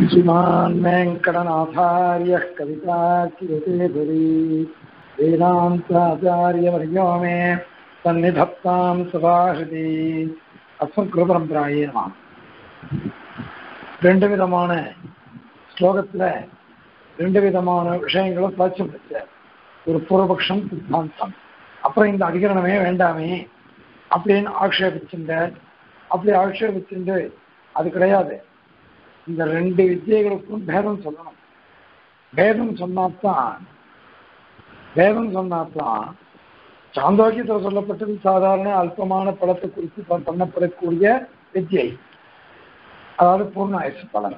श्रीमान् वेङ्कटनाथार्यः कविताकिरतेधरी वेदान्ताचार्यवर्यो मे सन्निधत्तां சபாஹதி அஸ்மத்குருபரம்பராயே நம ரெண்டு விதமான ஸ்லோகத்துல ரெண்டு விதமான விஷயங்களும் சாட்சியம் வச்ச ஒரு பூர்வபக்ஷம் சித்தாந்தம் அப்புறம் இந்த அதிகரணமே வேண்டாமே அப்படின்னு ஆக்ஷேபிச்சுட்ட அப்படி ஆக்ஷேபிச்சுட்டு அது கிடையாது இந்த ரெண்டு வித்தியைகளுக்கும் பேதம் சொல்லணும். பேதம் சொன்னாத்தான் பேதம் சொன்னாத்தான் சாந்தோக்கியத்தில் சொல்லப்பட்டது சாதாரண அல்பமான படத்தை குறித்து பண்ணப்படக்கூடிய வித்தியை அதாவது பூர்ண ஆயுசு பலன்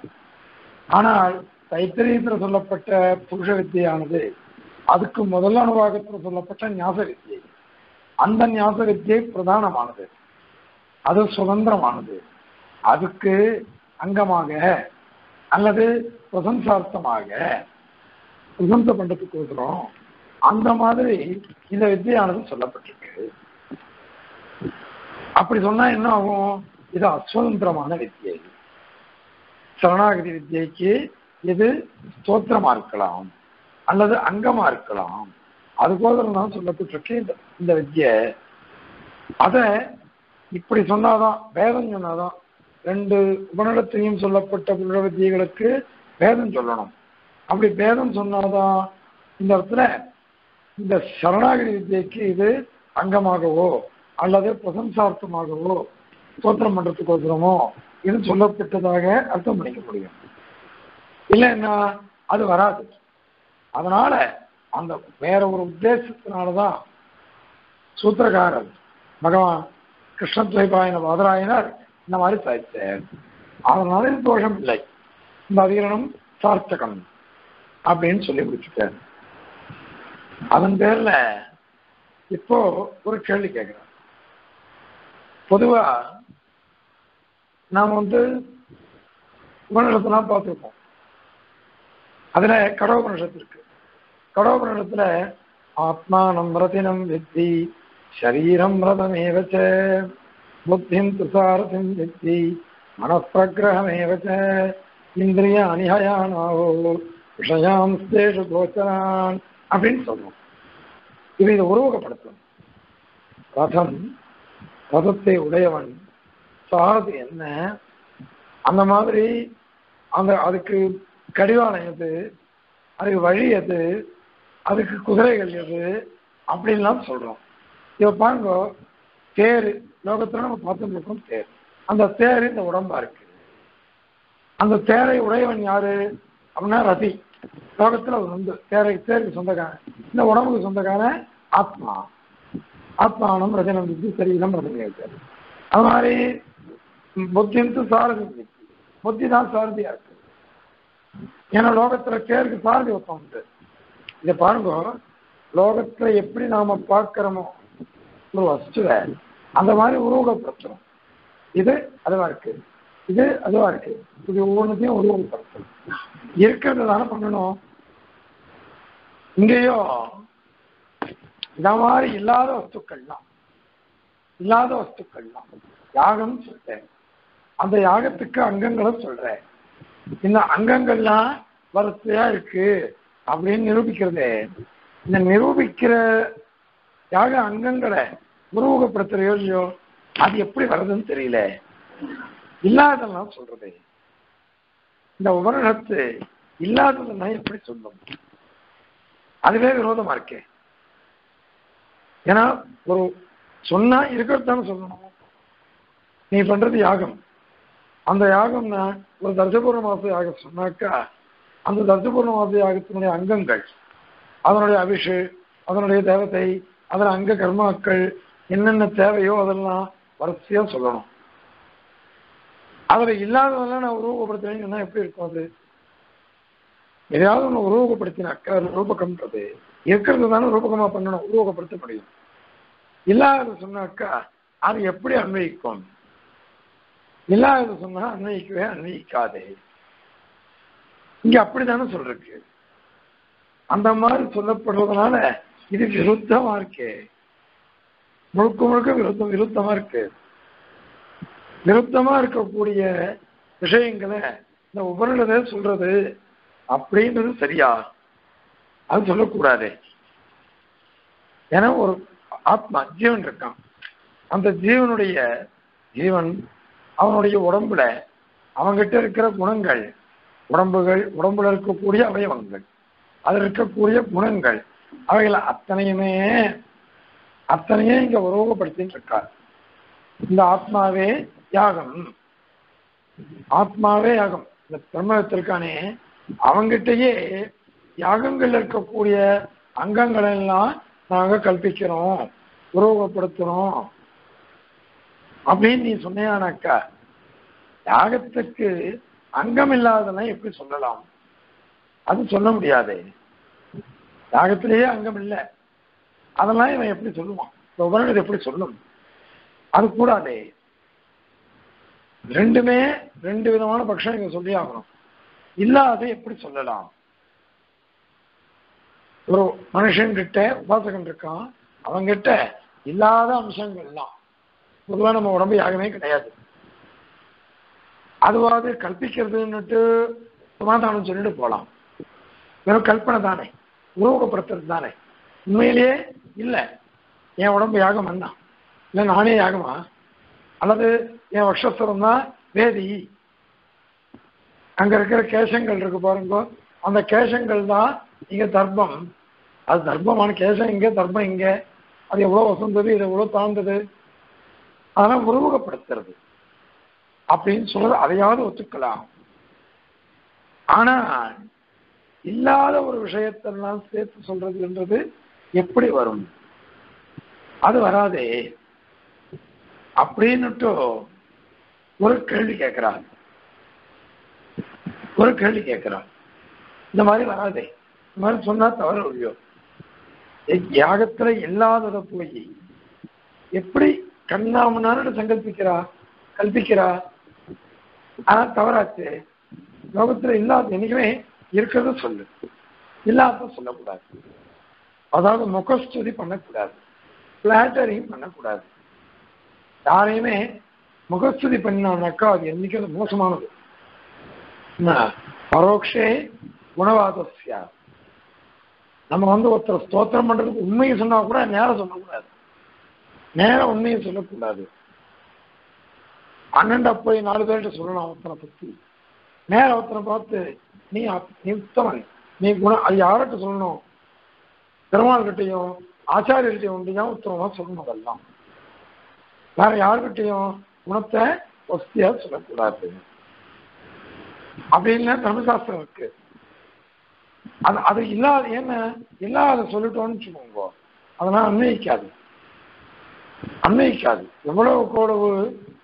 ஆனால் தைத்தரியத்தில் சொல்லப்பட்ட புருஷ வித்தியானது அதுக்கு முதல் அனுவாகத்தில் சொல்லப்பட்ட ஞாச வித்தியை அந்த ஞாச வித்தியை பிரதானமானது. அது சுதந்திரமானது. அதுக்கு அங்கமாக அல்லது பிரசம்சார்த்தமாக பிரசம்ச பண்றதுக்கு கொடுக்குறோம் அந்த மாதிரி இந்த வித்தியானது சொல்லப்பட்டிருக்கு. அப்படி சொன்னா என்ன ஆகும்? இது அஸ்வதந்திரமான வித்தியை சரணாகதி வித்தியைக்கு இது ஸ்தோத்திரமா இருக்கலாம். அல்லது அங்கமா இருக்கலாம். அதுபோல தான் சொல்லப்பட்டிருக்கு இந்த இந்த வித்தியை அத இப்படி சொன்னாதான் வேதம் சொன்னாதான் ரெண்டு உபநிடத்திலையும் சொல்லப்பட்ட புருஷ பேதம் சொல்லணும். அப்படி பேதம் சொன்னாதான் இந்த இடத்துல இந்த சரணாகரி வித்தியைக்கு இது அங்கமாகவோ அல்லது பிரசம்சார்த்தமாகவோ ஸ்தோத்திரம் பண்றதுக்கு ஒருத்தரமோ இது சொல்லப்பட்டதாக அர்த்தம் பண்ணிக்க முடியும் இல்லைன்னா அது வராது. அதனால அந்த வேற ஒரு உத்தேசத்தினாலதான் சூத்திரகாரர் பகவான் கிருஷ்ணத்வைபாயன வாதராயனர் இந்த மாதிரி சாய்த்தார் அதனால இது தோஷம் இல்லை. இந்த அதிகரணம் சார்த்தகம் அப்படின்னு சொல்லி முடிச்சுட்டார் அதன் பேர்ல இப்போ ஒரு கேள்வி கேட்கிறேன் பொதுவா நாம் வந்து உபநிடத்தெல்லாம் பார்த்துருப்போம். அதுல கடவுபனிஷத்து இருக்கு. கடவுபனிஷத்துல ஆத்மானம் ரத்தினம் வித்தி சரீரம் ரதமேவச்ச புத்திம் துசாரதிம் வித்தி மனப்பிரகிரகமேவச்ச இந்திரிய அனிஹயானாவோ விஷயாம் ஸ்தேஷு கோச்சரான் அப்படின்னு சொல்றோம் இது இதை உருவகப்படுத்தும் ரதம் ரதத்தை உடையவன் சாரதி என்ன? அந்த மாதிரி அந்த அதுக்கு கடிவாளம் எது? அதுக்கு வழி எது? அதுக்கு குதிரைகள் எது? அப்படின்லாம் சொல்றோம். இப்ப பாருங்க தேர் லோகத்துல நம்ம பார்த்துட்டு இருக்கோம் தேர். அந்த தேர் இந்த உடம்பா இருக்கு. அந்த தேரை உடையவன் யாரு? அப்படின்னா ரதி. லோகத்துல அவர் வந்து தேரை தேருக்கு சொந்தக்காரன். இந்த உடம்புக்கு சொந்தக்காரன் ஆத்மா. ஆத்மானம் ரஜனம் வித்தி சரீரம் ரஜனம் அது மாதிரி புத்தின்ட்டு சாரதி. புத்தி தான் சாரதியா இருக்கு. ஏன்னா லோகத்துல தேருக்கு சாரதி ஒருத்தம் உண்டு. இதை பாருங்க லோகத்துல எப்படி நாம பார்க்கிறோமோ ஒரு வஸ்துவை அந்த மாதிரி உருவகப்படுத்தணும் இது அதுவா இருக்கு. இது அதுவா இருக்கு. இது ஒவ்வொன்றத்தையும் உருவகப்படுத்தணும் இருக்கிறது தானே பண்ணணும்? இங்கேயோ இந்த மாதிரி இல்லாத வஸ்துக்கள்லாம் இல்லாத வஸ்துக்கள்லாம் யாகம் சொல்றேன். அந்த யாகத்துக்கு அங்கங்களை சொல்றேன். இந்த அங்கங்கள்லாம் வரிசையா இருக்கு அப்படின்னு நிரூபிக்கிறதே. இந்த நிரூபிக்கிற யாக அங்கங்களை உருவகப்படுத்துறையோ இல்லையோ அது எப்படி வர்றதுன்னு தெரியல. இல்லாதெல்லாம் சொல்றது. இந்த உபரணத்து இல்லாததுன்னா எப்படி சொல்லும் அதுவே விரோதமா இருக்கே. ஏன்னா ஒரு சொன்னா இருக்கிறதான சொல்லணும். நீ பண்றது யாகம். அந்த யாகம்னா ஒரு தர்சபூர்ண மாச யாகம் சொன்னாக்கா அந்த தர்சபூர்ண மாச யாகத்தினுடைய அங்கங்கள் அதனுடைய அபிஷு அதனுடைய தேவத்தை அதன் அங்க கர்மாக்கள் என்னென்ன தேவையோ அதெல்லாம் வரிசையா சொல்லணும். அதுல இல்லாததெல்லாம் நான் உருவகப்படுத்துறேன்னு எப்படி இருக்கும் அது? எதையாவது ஒன்று உருவகப்படுத்தினாக்கா அது ரூபகம்ன்றது இருக்கிறது தானே ரூபகமா பண்ணணும் உருவகப்படுத்த முடியும். இல்லாதது சொன்னாக்கா அது எப்படி அன்வயிக்கும்? இல்லாதது சொன்னா அன்வயிக்கவே அன்வயிக்காதே. இங்க அப்படித்தானே சொல்றக்கு அந்த மாதிரி சொல்லப்படுறதுனால இது விருத்தமா இருக்கே. முழுக்க முழுக்க விருத்தம் விருத்தமா இருக்கு. விருத்தமா இருக்கக்கூடிய விஷயங்களை இந்த உபரிடத்தை சொல்றது அப்படின்றது சரியா? அது சொல்லக்கூடாது. ஏன்னா ஒரு ஆத்மா ஜீவன் இருக்கான். அந்த ஜீவனுடைய ஜீவன் அவனுடைய உடம்புல அவங்கிட்ட இருக்கிற குணங்கள் உடம்புகள் உடம்புல இருக்கக்கூடிய அவயவங்கள் அதில் இருக்கக்கூடிய குணங்கள் அவைகள் அத்தனையுமே அத்தனையே இங்க உருவகப்படுத்திட்டு இருக்கார். இந்த ஆத்மாவே யாகம். ஆத்மாவே யாகம். இந்த பிரம்மத்திற்கானே அவங்கிட்டயே யாகங்கள்ல இருக்கக்கூடிய அங்கங்கள் எல்லாம் நாங்க கல்பிக்கிறோம் உருவகப்படுத்துறோம். அப்படின்னு நீ சொன்னியானாக்கா யாகத்துக்கு அங்கம் இல்லாததெல்லாம் எப்படி சொல்லலாம்? அது சொல்ல முடியாது. யாகத்திலேயே அங்கம் இல்லை அதெல்லாம் இவன் எப்படி சொல்லுவான்? இந்த உபரணத்தை எப்படி சொல்லும் அது கூடாதே. ரெண்டுமே ரெண்டு விதமான பட்சம் இங்க சொல்லி ஆகணும். இல்லாத எப்படி சொல்லலாம்? ஒரு மனுஷன் கிட்ட உபாசகன் இருக்கான். அவங்கிட்ட இல்லாத அம்சங்கள்லாம். பொதுவாக நம்ம உடம்பு யாகமே கிடையாது. அதுவாது கல்பிக்கிறதுன்னுட்டு சமாதானம் சொல்லிட்டு போலாம். வெறும் கல்பனை தானே. உருவகப்படுத்துறது தானே. உண்மையிலேயே இல்லை. என் உடம்பு யாகம் என்ன இல்லை நானே யாகமா? அல்லது என் வக்ஷஸ்வரம் தான் வேதி. அங்கே இருக்கிற கேசங்கள் இருக்கு பாருங்க. அந்த கேசங்கள் தான் இங்கே தர்ப்பம் அது தர்ப்பமான கேசம் இங்கே தர்ப்பம் இங்கே. அது எவ்வளோ வசந்தது இது எவ்வளோ தாழ்ந்தது. அதெல்லாம் உருவகப்படுத்துறது. அப்படின்னு சொல்றது அதையாவது ஒத்துக்கலாம். ஆனால் இல்லாத ஒரு விஷயத்தெல்லாம் சேர்த்து சொல்றதுன்றது எப்படி வரும்? அது வராதே. அப்படின்னுட்டு ஒரு கேள்வி கேட்கிறான் ஒரு கேள்வி கேட்கிறான் இந்த மாதிரி வராதே. இந்த மாதிரி சொன்னா தவறு இல்லையோ? யாகத்துல இல்லாததை போய் எப்படி கண்ணாமனாரு சங்கல்பிக்கிறா? கல்பிக்கிறா? ஆனா தவறாச்சு. லோகத்துல இல்லாத என்னைக்குமே இருக்கிறத சொல்லு. இல்லாத சொல்லக்கூடாது. அதாவது முகஸ்துதி பண்ணக்கூடாது. பிளாட்டரையும் பண்ணக்கூடாது. யாரையுமே முகஸ்துதி பண்ணினாக்கா அது என்னைக்கு அது மோசமானது. பரோக்ஷே குணவாதஸ்யா. நம்ம வந்து ஒருத்தர் ஸ்தோத்திரம் பண்றதுக்கு உண்மையை சொன்னா கூட நேரம் சொல்லக்கூடாது. நேரம் உண்மையை சொல்லக்கூடாது. அண்ணன்டா போய் நாலு பேர்கிட்ட சொல்லலாம் ஒருத்தனை பத்தி. நேரம் ஒருத்தனை பார்த்து நீ நீ உத்தமன். நீ குணம் அது யார்கிட்ட சொல்லணும்? பெருமாள்கிட்டையும் ஆச்சாரியர்கிட்டையும் ஒன்றியும் உத்தரமா சொல்லணும் அதெல்லாம் வேற யாருக்கிட்டையும் குணத்தை வசதியா சொல்லக்கூடாது. அப்படின்னு தர்மசாஸ்திரம் இருக்கு. அது அது இல்லாத என்ன இல்லாத சொல்லிட்டோம்னு வச்சுக்கோங்க. அதெல்லாம் அன்வயிக்காது. அன்வயிக்காது. எவ்வளவு கூடவு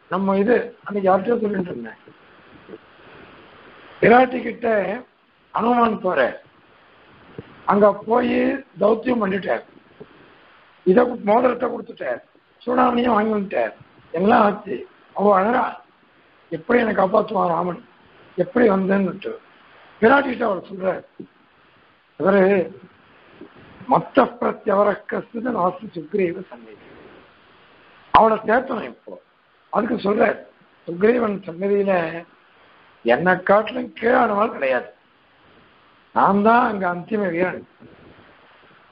நம்ம இது அன்னைக்கு யார்கிட்டயோ சொல்லிட்டு இருந்தேன். விராட்டி கிட்ட அனுமான் போறேன். அங்க போய் தௌத்தியம் பண்ணிட்டார். இத மோதிரத்தை கொடுத்துட்டார். சூடாமணியும் வாங்கி வந்துட்டார். எல்லாம் ஆச்சு. அவள் அழகா எப்படி என்னை காப்பாற்றுவான் ராமன்? எப்படி வந்தேன்னுட்டு. விராட்டிகிட்ட அவர் சொல்றார். இவரு மத்த பிரத்யவரக்கஸ்து கஸ்து சுக்ரீவ சந்நிதி. அவளை சேர்த்தணும் இப்போ. அதுக்கு சொல்ற சுக்ரீவன் சன்னதியில என்னை காட்டிலும் கீழானவாள் கிடையாது. நான் தான் அங்க அந்திம வீரன்.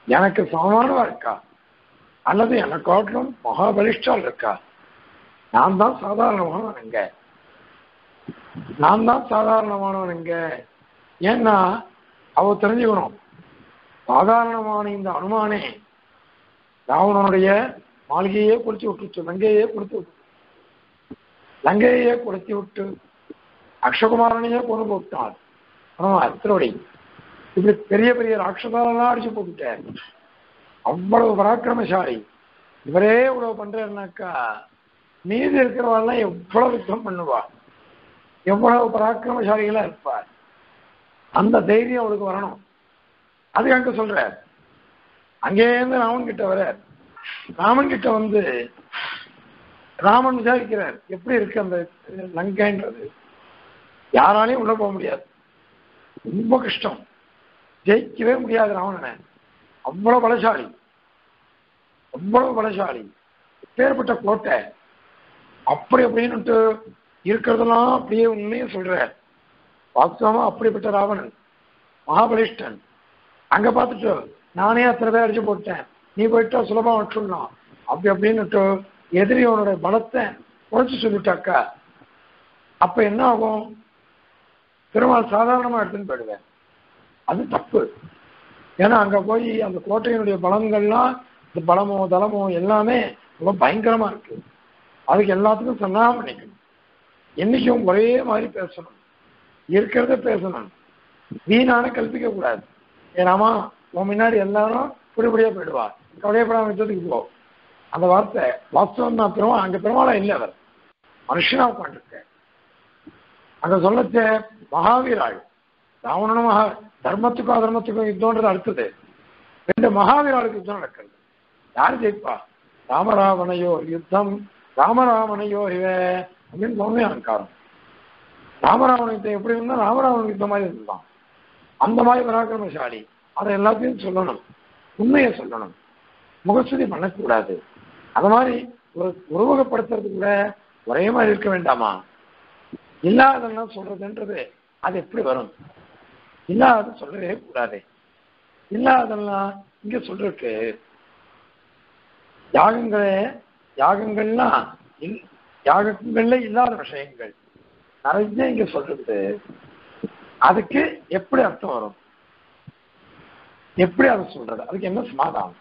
எனக்கு சமமானவா இருக்கா அல்லது என்னை காட்டிலும் மகாபலிஷ்டால் இருக்கா? நான் தான் சாதாரணமானவன் இங்க. நான் தான் சாதாரணமானவன் இங்க. ஏன்னா அவ தெரிஞ்சுக்கணும். சாதாரணமான இந்த அனுமானே ராவணனுடைய மாளிகையே குளிச்சு விட்டுச்சு லங்கையே கொடுத்து விட்டு லங்கையே கொடுத்து விட்டு அக்ஷகுமாரனையே கொண்டு போட்டான். ஆனா திருவடி இப்படி பெரிய பெரிய ராட்சதாலெல்லாம் அடிச்சு போட்டுட்டார். அவ்வளவு பராக்கிரமசாலி. இவரே இவ்வளவு பண்றாருனாக்கா மீதி இருக்கிறவாள்லாம் எவ்வளவு யுத்தம் பண்ணுவா? எவ்வளவு பராக்கிரமசாலிகளா இருப்பார் அந்த தைரியம் அவளுக்கு வரணும். அதுக்கு அங்க சொல்ற அங்கேருந்து ராமன் கிட்ட வர ராமன் கிட்ட வந்து ராமன் விசாரிக்கிறார் எப்படி இருக்கு அந்த லங்கைன்றது? யாராலையும் உள்ள போக முடியாது. ரொம்ப கஷ்டம். ஜெயிக்கவே முடியாது ராவணனை. அவ்வளவு பலசாலி. அவ்வளவு பலசாலி. பேர்பட்ட கோட்டை அப்படி அப்படின்னுட்டு இருக்கிறதெல்லாம் அப்படியே உண்மையே சொல்ற வாஸ்தவமா அப்படிப்பட்ட ராவணன். மகாபலிஷ்டன். அங்க பார்த்துட்டு நானே அத்தனை பேர் அடிச்சு போட்டேன். நீ போயிட்டா சுலபம் வச்சுடலாம் அப்படி அப்படின்னுட்டு எதிரியோனுடைய பலத்தை குறைச்சு சொல்லிட்டாக்கா. அப்ப என்ன ஆகும்? திருமால் சாதாரணமா எடுத்துன்னு போயிடுவேன். அது தப்பு. ஏன்னா அங்க போய் அந்த கோட்டையினுடைய பலங்கள்லாம் இந்த பலமோ தளமோ எல்லாமே ரொம்ப பயங்கரமா இருக்கு. அதுக்கு எல்லாத்துக்கும் சன்னாகம் பண்ணிக்கணும் என்னைக்கும் ஒரே மாதிரி பேசணும். இருக்கிறத பேசணும். வீணான கல்பிக்க கூடாது. ஏன்னாமா உன் முன்னாடி எல்லாரும் புடிபடியா போயிடுவா. கவலையப்படாம வச்சதுக்கு போ. அந்த வார்த்தை வாஸ்தவம் தான் பெருமா அங்க பெருமாளா இல்லை அவர். மனுஷனா உட்காந்துருக்க அங்க சொல்லச்ச மகாவீராள் ராவணனும் மகா தர்மத்துக்கும் அதர்மத்துக்கும் யுத்தம்ன்றது அடுத்தது. ரெண்டு மகாவீராளுக்கு யுத்தம் நடக்கிறது. யார் ஜெயிப்பா? ராமராவணையோ யுத்தம் ராமராவணையோ இவ அப்படின்னு தோணுமே அலங்காரம் ராமராவண யுத்தம் எப்படி இருந்தால் ராமராவண யுத்தம் மாதிரி இருந்தான். அந்த மாதிரி பராக்கிரமசாலி. அதை எல்லாத்தையும் சொல்லணும். உண்மையை சொல்லணும். முகஸ்துதி பண்ணக்கூடாது. அந்த மாதிரி ஒரு உருவகப்படுத்துறது கூட ஒரே மாதிரி இருக்க வேண்டாமா? இல்லாதெல்லாம் சொல்றதுன்றது அது எப்படி வரும்? இல்லாத சொல்லவே கூடாது. இல்லாதெல்லாம் இங்க சொல்றதுக்கு யாகங்களே யாகங்கள்லாம் யாகங்கள்ல இல்லாத விஷயங்கள். நிறைய இங்க சொல்றது. அதுக்கு எப்படி அர்த்தம் வரும்? எப்படி அதை சொல்றது? அதுக்கு என்ன சமாதானம்?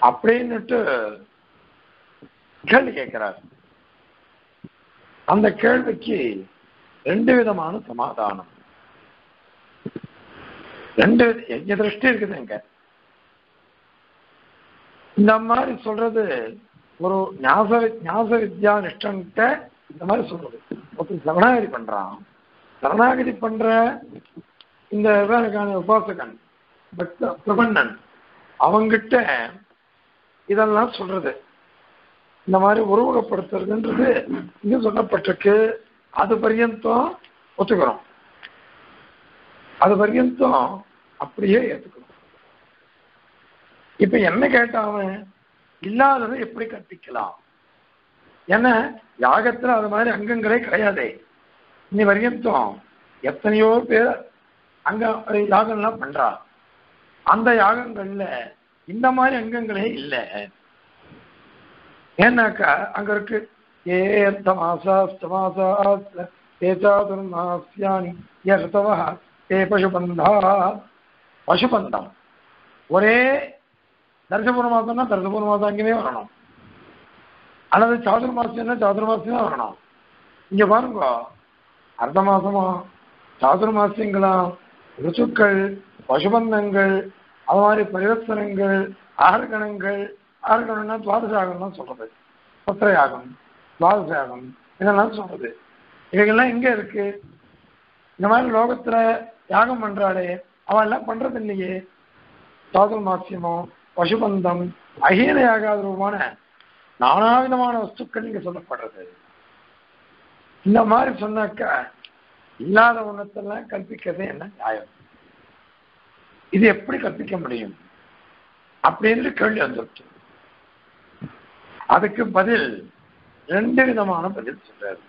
அப்படின்னுட்டு கேள்வி கேட்கிறார். அந்த கேள்விக்கு ரெண்டு விதமான சமாதானம். ரெண்டு எங்க திருஷ்டி இருக்குது இங்க. இந்த மாதிரி சொல்றது ஒரு ஞாச ஞாச வித்யா நிஷ்டன்ட்ட இந்த மாதிரி சொல்றது. ஒருத்தர் சரணாகதி பண்றான். சரணாகதி பண்ற இந்த இவனுக்கான உபாசகன் பக்த பிரபண்ணன் அவங்கிட்ட இதெல்லாம் சொல்றது. இந்த மாதிரி உருவகப்படுத்துறதுன்றது இங்க சொல்லப்பட்டிருக்கு. அது பரியந்தம் ஒத்துக்கிறோம். அது பர்யந்தம். அப்படியே ஏற்றுக்கணும் இப்ப என்ன கேட்டாவன் இல்லாததை எப்படி கற்பிக்கலாம்? ஏன்னா யாகத்துல அது மாதிரி அங்கங்களே கிடையாதே. இன்னி வரையந்தம் எத்தனையோ பேர் அங்க யாகம்லாம் பண்றா. அந்த யாகங்கள்ல இந்த மாதிரி அங்கங்களே இல்லை. ஏன்னாக்கா அங்க இருக்கு ஏ மாசா தேசாதுர்மாசியானி யர்த்தவா ஏ பசுபந்தா பசுபந்தம் ஒரே தரிசபூர்ண மாசம்னா தரிசபூர்ண மாசம் அங்கேயே வரணும். அல்லது மாசம்னா சாதுர்மாசியம் தான் வரணும். இங்க பாருங்க. அர்த்த மாசமா சாதுர்மாசியங்களா ருசுக்கள் பசுபந்தங்கள் அது மாதிரி பரிவர்த்தனங்கள் ஆர்கணங்கள் ஆர்கணம்னா துவாதசாகம் தான் சொல்றது. பத்திரயாகம் துவாதசாகம் இதெல்லாம் சொல்றது. இவைகள்லாம் எங்க இருக்கு? இந்த மாதிரி லோகத்துல யாகம் பண்றாளே. அவன் எல்லாம் பண்றது இல்லையே சாதுர்மாசியமோ பசுபந்தம் அகீன யாகாத ரூபமான நானாவிதமான வஸ்துக்கள் இங்க சொல்லப்படுறது. இந்த மாதிரி சொன்னாக்கா இல்லாத ஒண்ணத்தெல்லாம் கற்பிக்கிறது என்ன நியாயம்? இது எப்படி கற்பிக்க முடியும்? அப்படின்னு கேள்வி வந்துருச்சு. அதுக்கு பதில் ரெண்டு விதமான பதில் சொல்றாரு.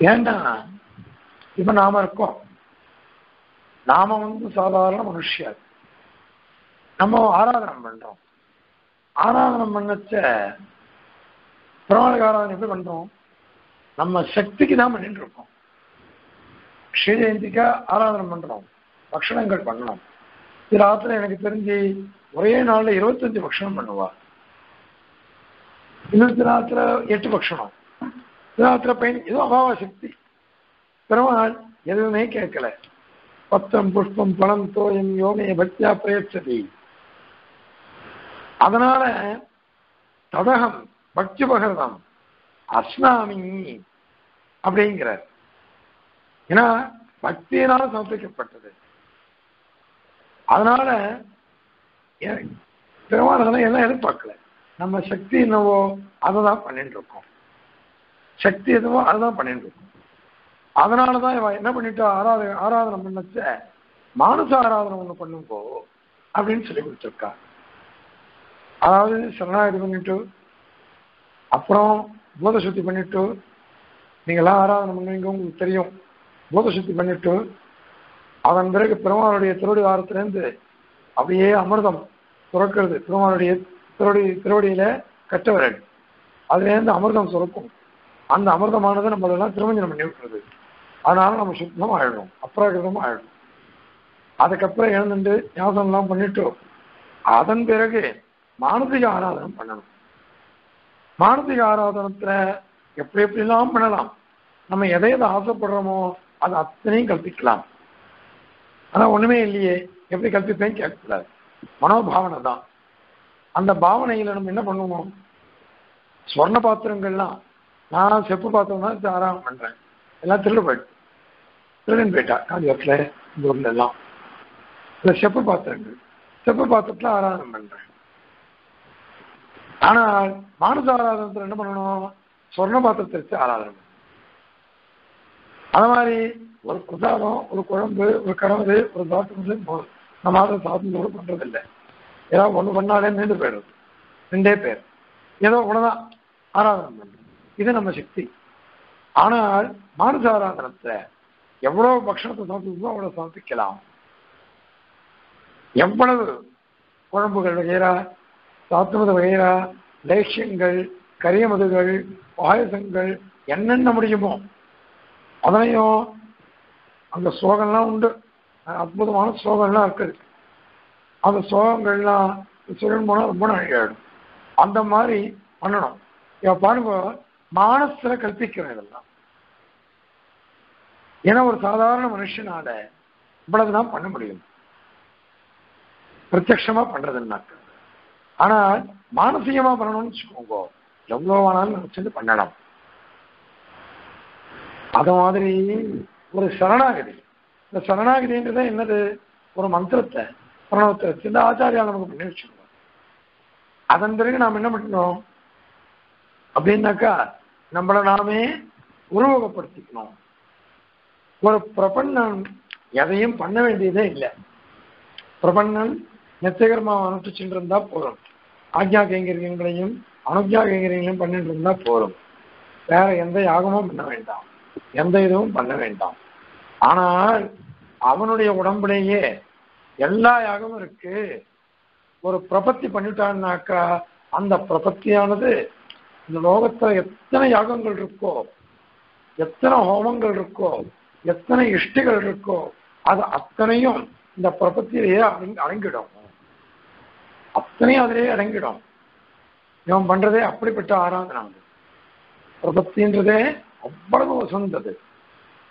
ஏன்னா இப்ப நாம இருக்கோம். நாம வந்து சாதாரண மனுஷியர் நம்ம ஆராதனம் பண்றோம். ஆராதனம் பண்ணச்ச பெருமாளுக்கு ஆராதனை எப்படி பண்றோம்? நம்ம சக்திக்கு தான் பண்ணிட்டு இருக்கோம். ஸ்ரீ ஜெயந்திக்கா ஆராதனம் பண்றோம். பக்ஷணங்கள் பண்ணணும். இது ராத்திரி எனக்கு தெரிஞ்சு ஒரே நாள்ல இருபத்தஞ்சு பக்ஷணம் பண்ணுவா. இன்னொரு ராத்திர எட்டு பக்ஷணம். ராத்திர பயன் இதுவும் அபாவ சக்தி. பெருமாள் எதுவுமே கேட்கல. பத்திரம் புஷ்பம் பணம் தோயம் யோமைய பக்தியா பிரயச்சதி. அதனால ததகம் பக்தி பகர்தம் அஸ்னாமி அப்படிங்கிறார். ஏன்னா பக்தியினால சமர்ப்பிக்கப்பட்டது. அதனால பெருமாள் அதெல்லாம் எல்லாம் எதிர்பார்க்கல. நம்ம சக்தி என்னவோ அதை தான் பண்ணிட்டு இருக்கோம். சக்தி எதுவோ அதை தான் பண்ணிட்டு இருக்கோம். அதனாலதான் இவன் என்ன பண்ணிட்டா ஆராத ஆராதனை பண்ணச்ச? மானுச ஆராதனை ஒண்ணு பண்ணுங்கோ அப்படின்னு சொல்லி கொடுத்துருக்கா. அதாவது சரணாகதி பண்ணிட்டு அப்புறம் பூத சுத்தி பண்ணிட்டு நீங்களாம் ஆராதனை பண்ணுவீங்க உங்களுக்கு தெரியும். பூத சுத்தி பண்ணிட்டு அதன் பிறகு பெருமானுடைய திருவடி வாரத்திலேருந்து அப்படியே அமிர்தம் சுரக்கிறது பெருமானுடைய திருவடி திருவடியில கட்டவரல் அதுலேருந்து அமிர்தம் சுரக்கும். அந்த அமிர்தமானது நம்மளெல்லாம் திருமஞ்சனம் பண்ணி விட்டுறது அதனால நம்ம சுத்தம் ஆயிடும் அப்ராகிருதம் ஆயிடும் அதுக்கப்புறம் எழுந்துட்டு ஞாபகம்லாம் பண்ணிட்டு அதன் பிறகு மானசிக ஆராதனம் பண்ணணும். மானசிக ஆராதனத்துல எப்படி எப்படிலாம் பண்ணலாம் நம்ம எதை எதை ஆசைப்படுறோமோ அது அத்தனையும் கல்பிக்கலாம் ஆனா ஒண்ணுமே இல்லையே எப்படி கல்பிப்பேன்னு கேட்கக்கூடாது. மனோபாவனை தான். அந்த பாவனையில நம்ம என்ன பண்ணுவோம்? ஸ்வர்ண பாத்திரங்கள்லாம் நான் செப்பு பாத்திரம் தான் தாராளம் பண்றேன். எல்லாம் திருடு போயிட்டு. திருடன் போயிட்டா. காஞ்சிபுரத்தில் இந்த ஊர்ல எல்லாம். இந்த செப்பு பாத்திரங்கள். செப்பு பாத்திரத்துல ஆராதனம் பண்றேன். ஆனால் மானச ஆராதனத்துல என்ன பண்ணணும்? சொர்ண பாத்திரத்தை வச்சு ஆராதனம் பண்ணணும். அது மாதிரி ஒரு பிரசாதம் ஒரு குழம்பு ஒரு கனவு ஒரு தாத்தம் போதும். நம்ம அதை சாதம் கூட பண்றது ஏதாவது ஒண்ணு பண்ணாலே நீண்டு போயிடும் ரெண்டே பேர். ஏதோ ஒண்ணுதான் ஆராதனம் பண்றது. இது நம்ம சக்தி. ஆனால் மானச எவ்வளவு பக்ஷணத்தை சாப்பிடுறதோ அவ்வளவு சமர்ப்பிக்கலாம் எவ்வளவு குழம்புகள் வகைரா சாத்துமத வகைரா லேசியங்கள் கரியமதுகள் பாயசங்கள் என்னென்ன முடியுமோ அதனையும் அந்த ஸ்லோகம்லாம் உண்டு. அற்புதமான ஸ்லோகம்லாம் இருக்குது. அந்த ஸ்லோகங்கள்லாம் சொல்லணும் போனால் ரொம்ப அழகாயிடும் அந்த மாதிரி பண்ணணும். இப்போ பாருங்க மானசுல கல்பிக்கிறோம் இதெல்லாம். ஏன்னா ஒரு சாதாரண மனுஷனால இவ்வளவுதான் பண்ண முடியும். பிரத்யமா பண்றதுன்னாக்க. ஆனா மானசீகமா பண்ணணும்னு வச்சுக்கோங்க. எவ்வளவு வேணாலும் நினைச்சது பண்ணலாம். அத மாதிரி ஒரு சரணாகதி. இந்த சரணாகதின்றது என்னது? ஒரு மந்திரத்தை பிரணவத்தை வச்சு இந்த ஆச்சாரியால் நமக்கு பண்ணி வச்சுக்கணும் அதன் பிறகு நாம் என்ன பண்ணணும்? அப்படின்னாக்கா நம்மளை நாமே உருவகப்படுத்திக்கணும். ஒரு பிரபன்னன் எதையும் பண்ண வேண்டியதே இல்லை. பிரபன்னன் நெத்தகரமா அனுப்பிச்சுட்டு சென்றிருந்தா போதும். ஆக்யா கைங்கரியங்களையும் அனுஜா கைங்கரியங்களையும் பண்ணிட்டு இருந்தா போதும். வேற எந்த யாகமும் பண்ண வேண்டாம். எந்த இதுவும் பண்ண வேண்டாம். ஆனால் அவனுடைய உடம்புலேயே எல்லா யாகமும் இருக்கு. ஒரு பிரபத்தி பண்ணிட்டான்னாக்கா அந்த பிரபத்தியானது இந்த லோகத்துல எத்தனை யாகங்கள் இருக்கோ எத்தனை ஹோமங்கள் இருக்கோ எத்தனை இஷ்டிகள் இருக்கோ அது அத்தனையும் இந்த பிரபத்திலேயே அடங்கிடும். அத்தனையும் அதிலேயே அடங்கிடும். இவன் பண்றதே அப்படிப்பட்ட ஆராதனை. பிரபத்தின்றதே அவ்வளவு வசந்தது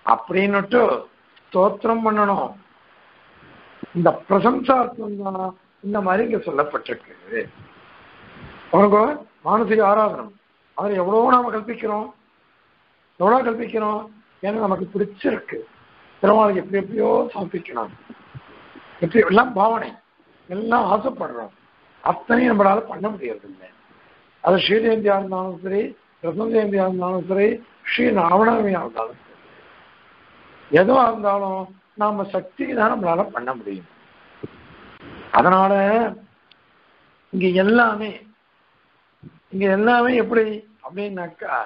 அப்படின்னுட்டு ஸ்தோத்திரம் பண்ணணும். இந்த பிரசம்சார்த்தம் தான் இந்த மாதிரி இங்க சொல்லப்பட்டிருக்கு. அவனுக்கு மானசிக ஆராதனம் அதில் எவ்வளவோ நாம கல்பிக்கிறோம் எவ்வளோ கல்பிக்கிறோம் ஏன்னா நமக்கு பிடிச்சிருக்கு. திருமாலுக்கு எப்படி எப்படியோ சமர்ப்பிக்கணும் எப்படி எல்லாம் பாவனை. எல்லாம் ஆசைப்படுறோம். அத்தனையும் நம்மளால பண்ண முடியறதில்லை. அது ஸ்ரீஜெயந்தியா இருந்தாலும் சரி ரத்ன ஜெயந்தியா இருந்தாலும் சரி ஸ்ரீ ராவணாமியா இருந்தாலும் சரி. எதுவாக இருந்தாலும் நாம சக்திக்கு தான் நம்மளால பண்ண முடியும். அதனால இங்க எல்லாமே இங்க எல்லாமே எப்படி அப்படின்னாக்கா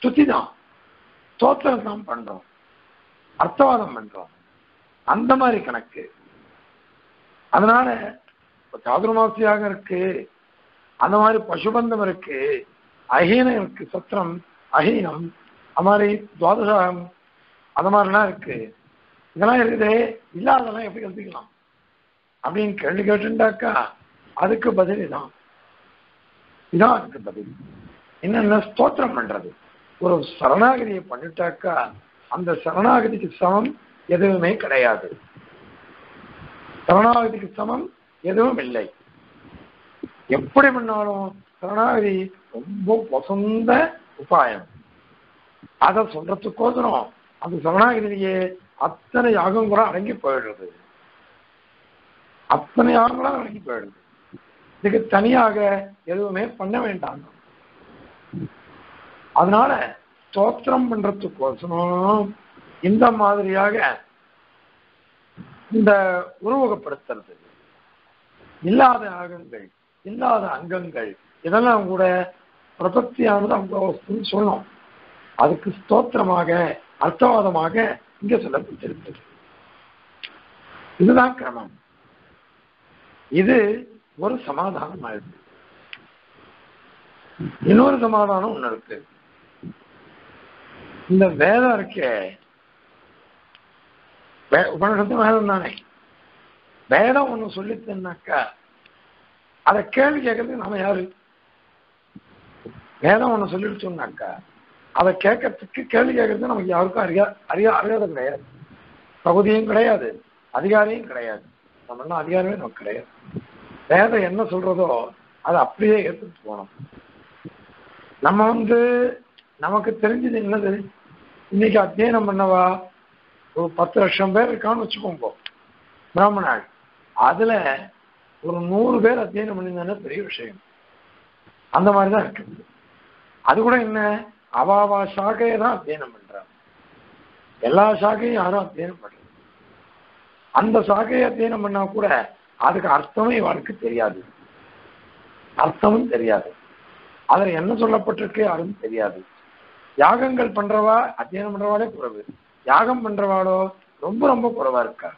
ஸ்துதி தான் ஸ்தோத்திரம் தான் பண்றோம். அர்த்தவாதம் பண்றோம். அந்த மாதிரி கணக்கு. அதனால சாதுர்மாசியாக இருக்கு. அந்த மாதிரி பசுபந்தம் இருக்கு. அஹீனம் இருக்கு. சத்திரம் அஹீனம். அது மாதிரி துவாதசாகம் அந்த மாதிரிலாம் இருக்கு. இதெல்லாம் இருக்குதே. இல்லாதெல்லாம் எப்படி கல்பிக்கலாம் அப்படின்னு கேள்வி கேட்டுட்டாக்கா அதுக்கு பதில் இதான். இதான் அதுக்கு பதில். என்னென்ன ஸ்தோத்திரம் பண்றது? ஒரு சரணாகதியை பண்ணிட்டாக்கா அந்த சரணாகதிக்கு சமம் எதுவுமே கிடையாது. சரணாகதிக்கு சமம் எதுவும் இல்லை. எப்படி பண்ணாலும் சரணாகதி ரொம்ப வசந்த உபாயம். அதை சொல்றதுக்கோசரம் அந்த சரணாகதியிலேயே அத்தனை யாகம் கூட அடங்கி போயிடுறது அத்தனை யாகங்களும் அடங்கி போயிடுது. இதுக்கு தனியாக எதுவுமே பண்ண வேண்டாம். அதனால ஸ்தோத்திரம் பண்றதுக்கோசரம் இந்த மாதிரியாக இந்த உருவகப்படுத்துறது. இல்லாத அகங்கள் இல்லாத அங்கங்கள் இதெல்லாம் கூட பிரபத்தியானது அவங்க சொன்னோம் அதுக்கு ஸ்தோத்திரமாக அர்த்தவாதமாக இங்க சொல்லப்பட்டிருக்கிறது. இதுதான் கிரமம் இது ஒரு சமாதானம் ஆயிடுது இன்னொரு சமாதானம் ஒன்னு இருக்கு. இந்த வேதம் இருக்கே. வே- உபனிஷத்து வேதம் தானே. வேதம் ஒண்ணு சொல்லித்தன்னாக்கா அதை கேள்வி கேட்கறதுக்கு நாம யாரு? வேதம் ஒண்ணு சொல்லிடுச்சோம்னாக்கா அதை கேட்கறதுக்கு கேள்வி கேட்கறது நமக்கு யாருக்கும் அறியா அறியா அறியாத கிடையாது. தகுதியும் கிடையாது அதிகாரியும் கிடையாது. நம்ம அதிகாரமே நமக்கு கிடையாது. வேதம் என்ன சொல்றதோ அதை அப்படியே ஏற்றுட்டு போகணும். நம்ம வந்து நமக்கு தெரிஞ்சது என்னது? இன்னைக்கு அத்தியனம் பண்ணவா? ஒரு பத்து லட்சம் பேர் இருக்கான்னு வச்சுக்கோங்க. பிராமணாள். அதுல ஒரு நூறு பேர் அத்தியனம் பண்ணியிருந்தானே பெரிய விஷயம். அந்த மாதிரி தான் இருக்கு. அது கூட என்ன? அவாவா சாக்கையை தான் அத்தியனம் பண்றாங்க எல்லா சாக்கையும் யாரும் அத்தியனம் பண்றது அந்த சாக்கையை அத்தியனம் பண்ணா கூட அதுக்கு அர்த்தமே இவனுக்கு தெரியாது. அர்த்தமும் தெரியாது. அதுல என்ன சொல்லப்பட்டிருக்கு? யாரும் தெரியாது. யாகங்கள் பண்றவா அத்தியனம் பண்றவாளே குறைவு. யாகம் பண்றவாளோ ரொம்ப ரொம்ப குறைவா இருக்கா?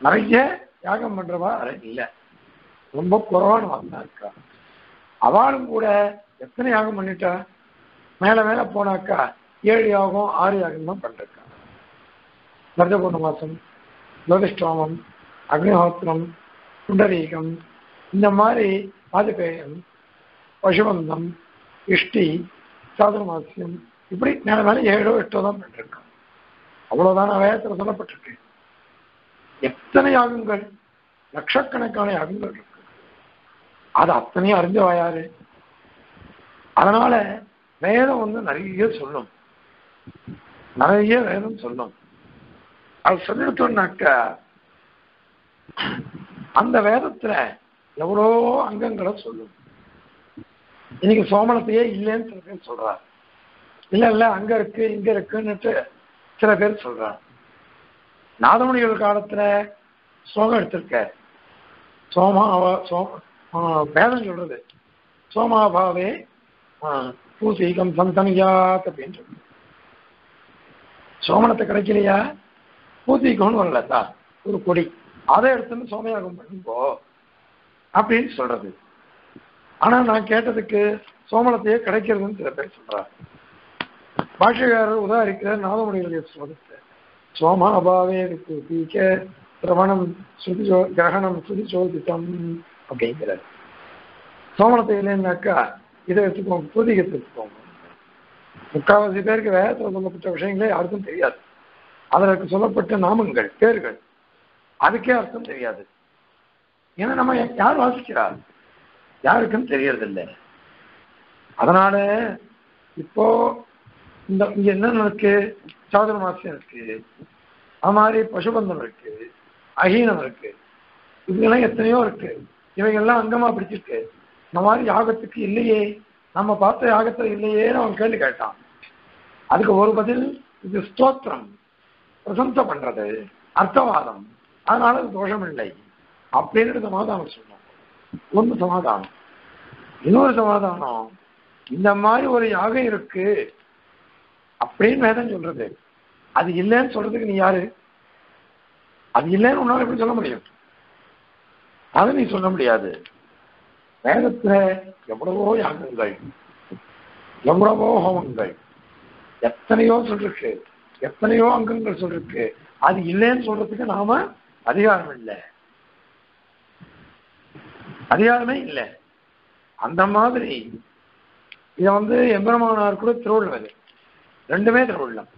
நிறைய யாகம் பண்றவா அது இல்ல. ரொம்ப குறைவான தான் இருக்கா? அவளும் கூட எத்தனை யாகம் பண்ணிட்டா? மேல மேல போனாக்கா ஏழு யாகம் ஆறு யாகம் தான் பண்ணிருக்கா. வருட மாசம் லோகிஷ்டாமம் அக்னிஹோத்திரம் புண்டரீகம் இந்த மாதிரி பாதுகேயம் பசுபந்தம் இஷ்டி சாதுர்மாசியம் இப்படி மேல மேல ஏழோ எட்டோ தான் பண்ணிருக்கான். அவ்வளவுதான் வேதத்தில் சொல்லப்பட்டிருக்கு எத்தனை யாகங்கள் லட்சக்கணக்கான யாகங்கள் இருக்கு. அது அத்தனையும் அறிஞ்சவா யாரு? அதனால வேதம் வந்து நிறைய சொல்லும். நிறைய வேதம் சொல்லும். அது சொல்லிட்டோம்னாக்க அந்த வேதத்துல எவ்வளோ அங்கங்களை சொல்லும். இன்னைக்கு சோமனத்தையே இல்லைன்னு சில பேர் சொல்றாரு இல்ல இல்ல அங்க இருக்கு இங்க இருக்குன்னுட்டு சில பேர் சொல்றாங்க. நாதமுனிகள் காலத்துல சோகம் எடுத்திருக்க சோமா சோ- வேதம் சொல்றது. சோமாபாவே ஆ, பூசீகம் சந்தனியாத் அப்படின்னு சொல்றது சோமனத்தை கிடைக்கலையா? பூசீகம்னு வரலதா ஒரு கொடி. அதை எடுத்துன்னு சோமயாகம் பண்ணும்போ அப்படின்னு சொல்றது. ஆனா நான் கேட்டதுக்கு சோமனத்தையே கிடைக்கிறதுன்னு சில பேர் சொல்றாரு பாஷகாரர் உதாரிக்கிறார் நாதமுனிகளுடைய ஸ்லோகத்தை சோமா அபாவே பூசீக சிரவணம் ஸ்ருதி சோ கிரகணம் ஸ்ருதி சோதித்தம் அப்படிங்கிறார். சோமனத்தை இல்லைன்னாக்கா இதை எடுத்துக்கோங்க பூதிகத்தை எடுத்துக்கோங்க முக்காவாசி பேருக்கு வேகத்தில் சொல்லப்பட்ட விஷயங்களே யாருக்கும் தெரியாது. அதற்கு சொல்லப்பட்ட நாமங்கள் பேர்கள். அதுக்கே அர்த்தம் தெரியாது. ஏன்னா நம்ம யார் வாசிக்கிறார்? யாருக்கும் தெரியறதில்லை. அதனால இப்போ இந்த இங்க என்ன இருக்கு? சாதுர மாசம் இருக்கு. அது மாதிரி பசுபந்தம் இருக்கு. அகீனம் இருக்கு. இதுக்கெல்லாம் எத்தனையோ இருக்கு. இவைகள்லாம் அங்கமா பிடிச்சிருக்கு. இந்த மாதிரி யாகத்துக்கு இல்லையே. நம்ம பார்த்த யாகத்துல இல்லையேன்னு அவன் கேள்வி கேட்டான். அதுக்கு ஒரு பதில் இது ஸ்தோத்திரம். பிரசம்சை பண்றது. அர்த்தவாதம். அதனால அது தோஷம் இல்லை அப்படின்னு அவன் சொன்னோம் ஒன்று சமாதானம். இன்னொரு சமாதானம் இந்த மாதிரி ஒரு யாகம் இருக்கு அப்படின்னு வேதம் சொல்றது. அது இல்லைன்னு சொல்றதுக்கு நீ யாரு? அது இல்லைன்னு உன்னால எப்படி சொல்ல முடியும்? அதை நீ சொல்ல முடியாது. வேதத்துல எவ்வளவோ யாகங்கள் எவ்வளவோ ஹோமங்கள் எத்தனையோ சொல்லிருக்கு எத்தனையோ அங்கங்கள் சொல்லிருக்கு. அது இல்லைன்னு சொல்றதுக்கு நாம அதிகாரம் இல்லை. அதிகாரமே இல்லை. அந்த மாதிரி இதை வந்து எம்பெருமானார் கூட திருவள்ளுவர். ரெண்டுமே திருவள்ளம்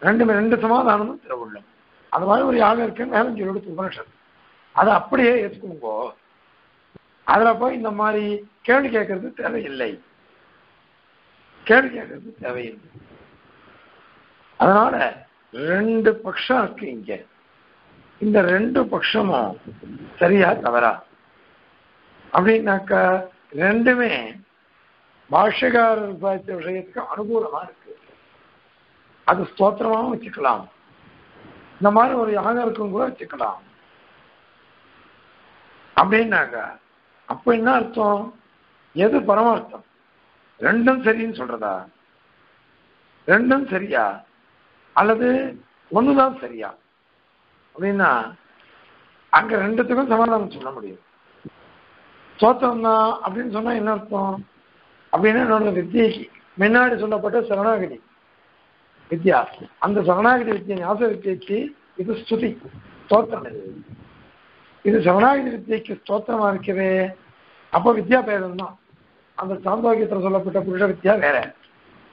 ரெண்டுமே ரெண்டு சமாதானமும் திருவள்ளம் அந்த மாதிரி ஒரு யாகம் இருக்குன்னு மேலும் சொல்லி உபனிஷத் அதை அப்படியே ஏற்றுக்கோங்கோ அதில் போய் இந்த மாதிரி கேள்வி கேட்கறது தேவையில்லை. கேள்வி கேட்கறது தேவையில்லை. அதனால ரெண்டு பட்சம் இருக்கு இங்க. இந்த ரெண்டு பட்சமும் சரியா தவறா? அப்படின்னாக்கா ரெண்டுமே பாஷ்யகாரர் சாதித்த விஷயத்துக்கு அனுகூலமா இருக்கு. அது ஸ்தோத்திரமாவும் வச்சுக்கலாம். இந்த மாதிரி ஒரு யாகம் இருக்கும் கூட வச்சுக்கலாம். அப்படின்னாக்கா அப்ப என்ன அர்த்தம்? எது பரமார்த்தம்? ரெண்டும் சரின்னு சொல்றதா? ரெண்டும் சரியா? அல்லது ஒண்ணுதான் சரியா? அப்படின்னா அங்க ரெண்டுத்துக்கும் சமாதானம் சொல்ல முடியும். ஸ்தோத்திரம் தான் அப்படின்னு சொன்னால் என்ன அர்த்தம்? அப்படின்னா என்னோட வித்தியைக்கு முன்னாடி சொல்லப்பட்ட சரணாகதி. வித்யா. அந்த சரணாகதி வித்தியை ஞாச வித்தியக்கு இது ஸ்துதி ஸ்தோத்திரம். இது இது சரணாகதி வித்தியக்கு ஸ்தோத்திரமா இருக்கவே அப்போ வித்யா பேதம் தான் அந்த சாந்தோக்கியத்தில் சொல்லப்பட்ட புருஷ வித்யா வேற.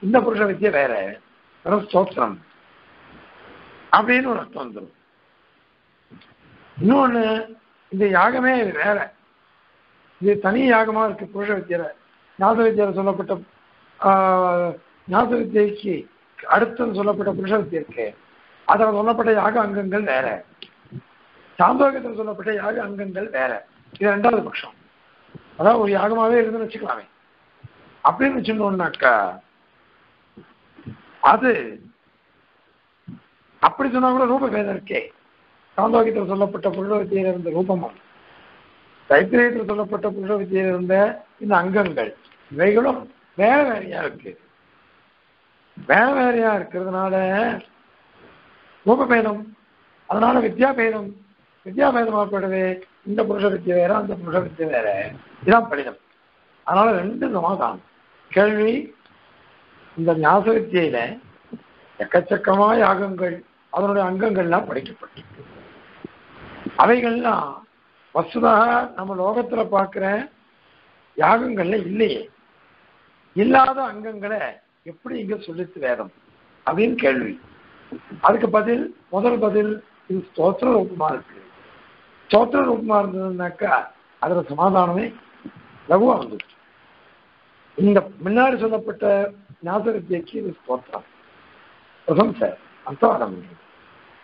இந்த புருஷ வித்யா வேற. ஸ்தோத்திரம். அப்படின்னு ஒரு அர்த்தம் வந்துடும் இன்னொன்று இந்த யாகமே இது வேற. இது தனி யாகமா இருக்கு. புருஷ வித்தியில. ஞாச வித்தியில சொல்லப்பட்ட ஆஹ், ஞாச வித்தியைக்கு அடுத்தது சொல்லப்பட்ட புருஷ வித்தியை இருக்கு. அதில் சொல்லப்பட்ட யாக அங்கங்கள் வேற. சாந்தோகத்தில் சொல்லப்பட்ட யாக அங்கங்கள் வேற. இது ரெண்டாவது பட்சம். அதாவது ஒரு யாகமாவே இருந்துன்னு வச்சுக்கலாமே. அப்படின்னு வச்சுட்டோம்னாக்கா அது அப்படி சொன்னா கூட ரூப பேதம் இருக்கே. சாந்தோகத்தில் சொல்லப்பட்ட புருஷவத்தியில் இருந்த ரூபமும் தைத்திரியத்தில் சொல்லப்பட்ட புருஷ வித்தியில் இருந்த இந்த அங்கங்கள் இவைகளும் வேற வேறையா இருக்கு. வேற வேறையா இருக்கிறதுனால ரூபபேதம் அதனால வித்யாபேதம் வித்யாபேதம் வித்யாபேதமாகப்படவே இந்த புருஷ வித்தியை வேற அந்த புருஷ வித்தியை வேற. இதான் படிதம். அதனால ரெண்டு சமாதானம் கேள்வி இந்த ஞாச வித்தியில எக்கச்சக்கமா யாகங்கள் அதனுடைய அங்கங்கள்லாம் படிக்கப்பட்டிருக்கு. அவைகள்லாம் வசுதாக நம்ம லோகத்துல பார்க்கிற யாகங்கள்ல இல்லையே. இல்லாத அங்கங்களை எப்படி இங்க சொல்லித்து வேதம்? அப்படின்னு கேள்வி. அதுக்கு பதில் முதல் பதில் இது ஸ்தோத்திர ரூபமா இருக்கு. ஸ்தோத்திர ரூபமா இருந்ததுனாக்கா அதுல சமாதானமே லகுவா வந்துச்சு. இந்த முன்னாடி சொல்லப்பட்ட ஞாபக வித்தியைக்கு இது ஸ்தோத்திரம். பிரசம்சை அர்த்தவாதம்.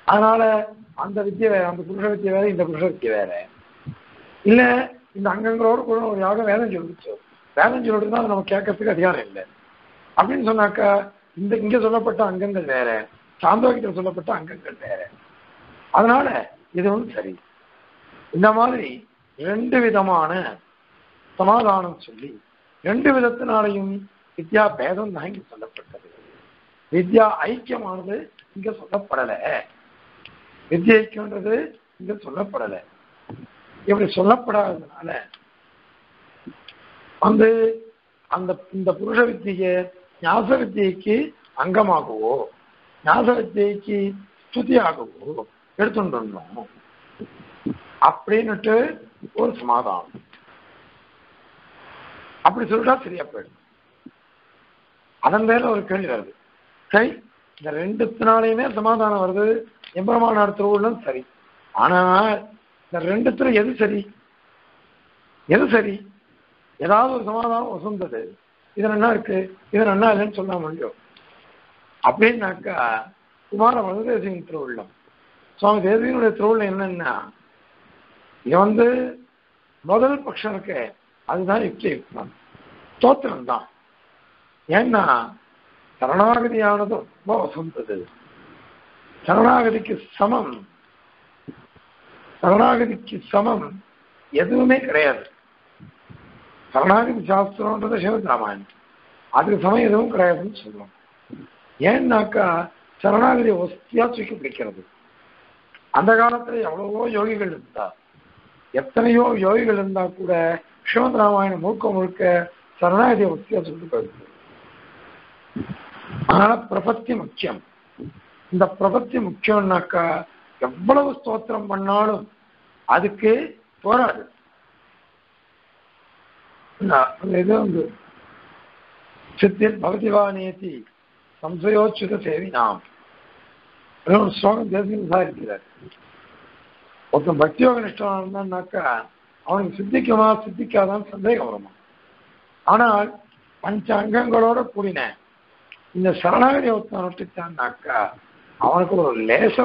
அதனால அந்த வித்தியை வேற அந்த புருஷ வித்தியை வேற இந்த புருஷ வித்தியை வேற. இல்ல இந்த அங்கங்களோட கூட ஒரு யாரும் வேதம் சொல்லிச்சு. வேதம் சொல்லிட்டு தான் அதை நம்ம கேட்கறதுக்கு அதிகாரம் இல்லை. அப்படின்னு சொன்னாக்கா இந்த இங்க சொல்லப்பட்ட அங்கங்கள் வேற சாந்தோகித்தில் சொல்லப்பட்ட அங்கங்கள் வேற. அதனால இது வந்து சரி. இந்த மாதிரி ரெண்டு விதமான சமாதானம் சொல்லி ரெண்டு விதத்தினாலையும் வித்யா பேதம் தான் இங்க சொல்லப்பட்டது. வித்யா ஐக்கியமானது இங்க சொல்லப்படலை. வித்யா ஐக்கியம்ன்றது இங்க சொல்லப்படலை. இப்படி சொல்லப்படாததுனால வந்து அந்த இந்த புருஷ வித்தியை ஞாச வித்தியைக்கு அங்கமாகவோ ஞாச வித்தியைக்கு ஸ்துதியாகவோ எடுத்துட்டோம் அப்படின்னுட்டு ஒரு சமாதானம். அப்படி சொல்லிட்டா சரியா போயிடும். அதன் பேர்ல ஒரு கேள்வி வருது. சரி இந்த ரெண்டுத்தினாலையுமே சமாதானம் வருது எம்பெருமான திருவுள்ளம் சரி. ஆனா இந்த ரெண்டுத்துல எது சரி? எது சரி? ஏதாவது ஒரு சமாதானம் வசந்தது. இது என்ன இருக்கு. இது என்ன இல்லைன்னு சொல்ல முடியும் அப்படின்னாக்கா குமார வரதேசின் திருவுள்ளம். சுவாமி தேசியனுடைய திருவுள்ளம் என்னன்னா இது வந்து முதல் பட்சம் இருக்கு. அதுதான் யுக்தி யுக்தம். தோத்திரம் தான். ஏன்னா சரணாகதியானது ரொம்ப வசந்தது. சரணாகதிக்கு சமம். சரணாகதிக்கு சமம் எதுவுமே கிடையாது. சரணாகதி சாஸ்திரம்ன்றது சிவராமாயணம். அதுக்கு சமம் எதுவும் கிடையாதுன்னு சொல்லுவோம் ஏன்னாக்கா சரணாகதி ஒஸ்தியா தூக்கி பிடிக்கிறது அந்த காலத்துல எவ்வளவோ யோகிகள் இருந்தா எத்தனையோ யோகிகள் இருந்தா கூட ஸ்ரீமத் ராமாயணம் முழுக்க முழுக்க சரணாகதி ஒஸ்தியா சொல்லிட்டு போயிருக்கு அதனால பிரபத்தி முக்கியம். இந்த பிரபத்தி முக்கியம்னாக்கா எவ்வளவு ஸ்தோத்திரம் பண்ணாலும் அதுக்கு போராது அந்த இது வந்து சித்திர் பகவதிவா சம்சயோச்சுத சேவினாம். ஒரு ஸ்லோகம் தேசியம் இருக்கிறார் ஒருத்தன் பக்தியோக நிஷ்டம் இருந்தான்னாக்கா அவனுக்கு சித்திக்குமா சித்திக்காதான்னு சந்தேகம் வருமா? ஆனால் பஞ்ச அங்கங்களோட கூடின இந்த சரணாகதி ஒருத்தன் நொட்டிச்சான்னாக்கா அவனுக்கு ஒரு லேச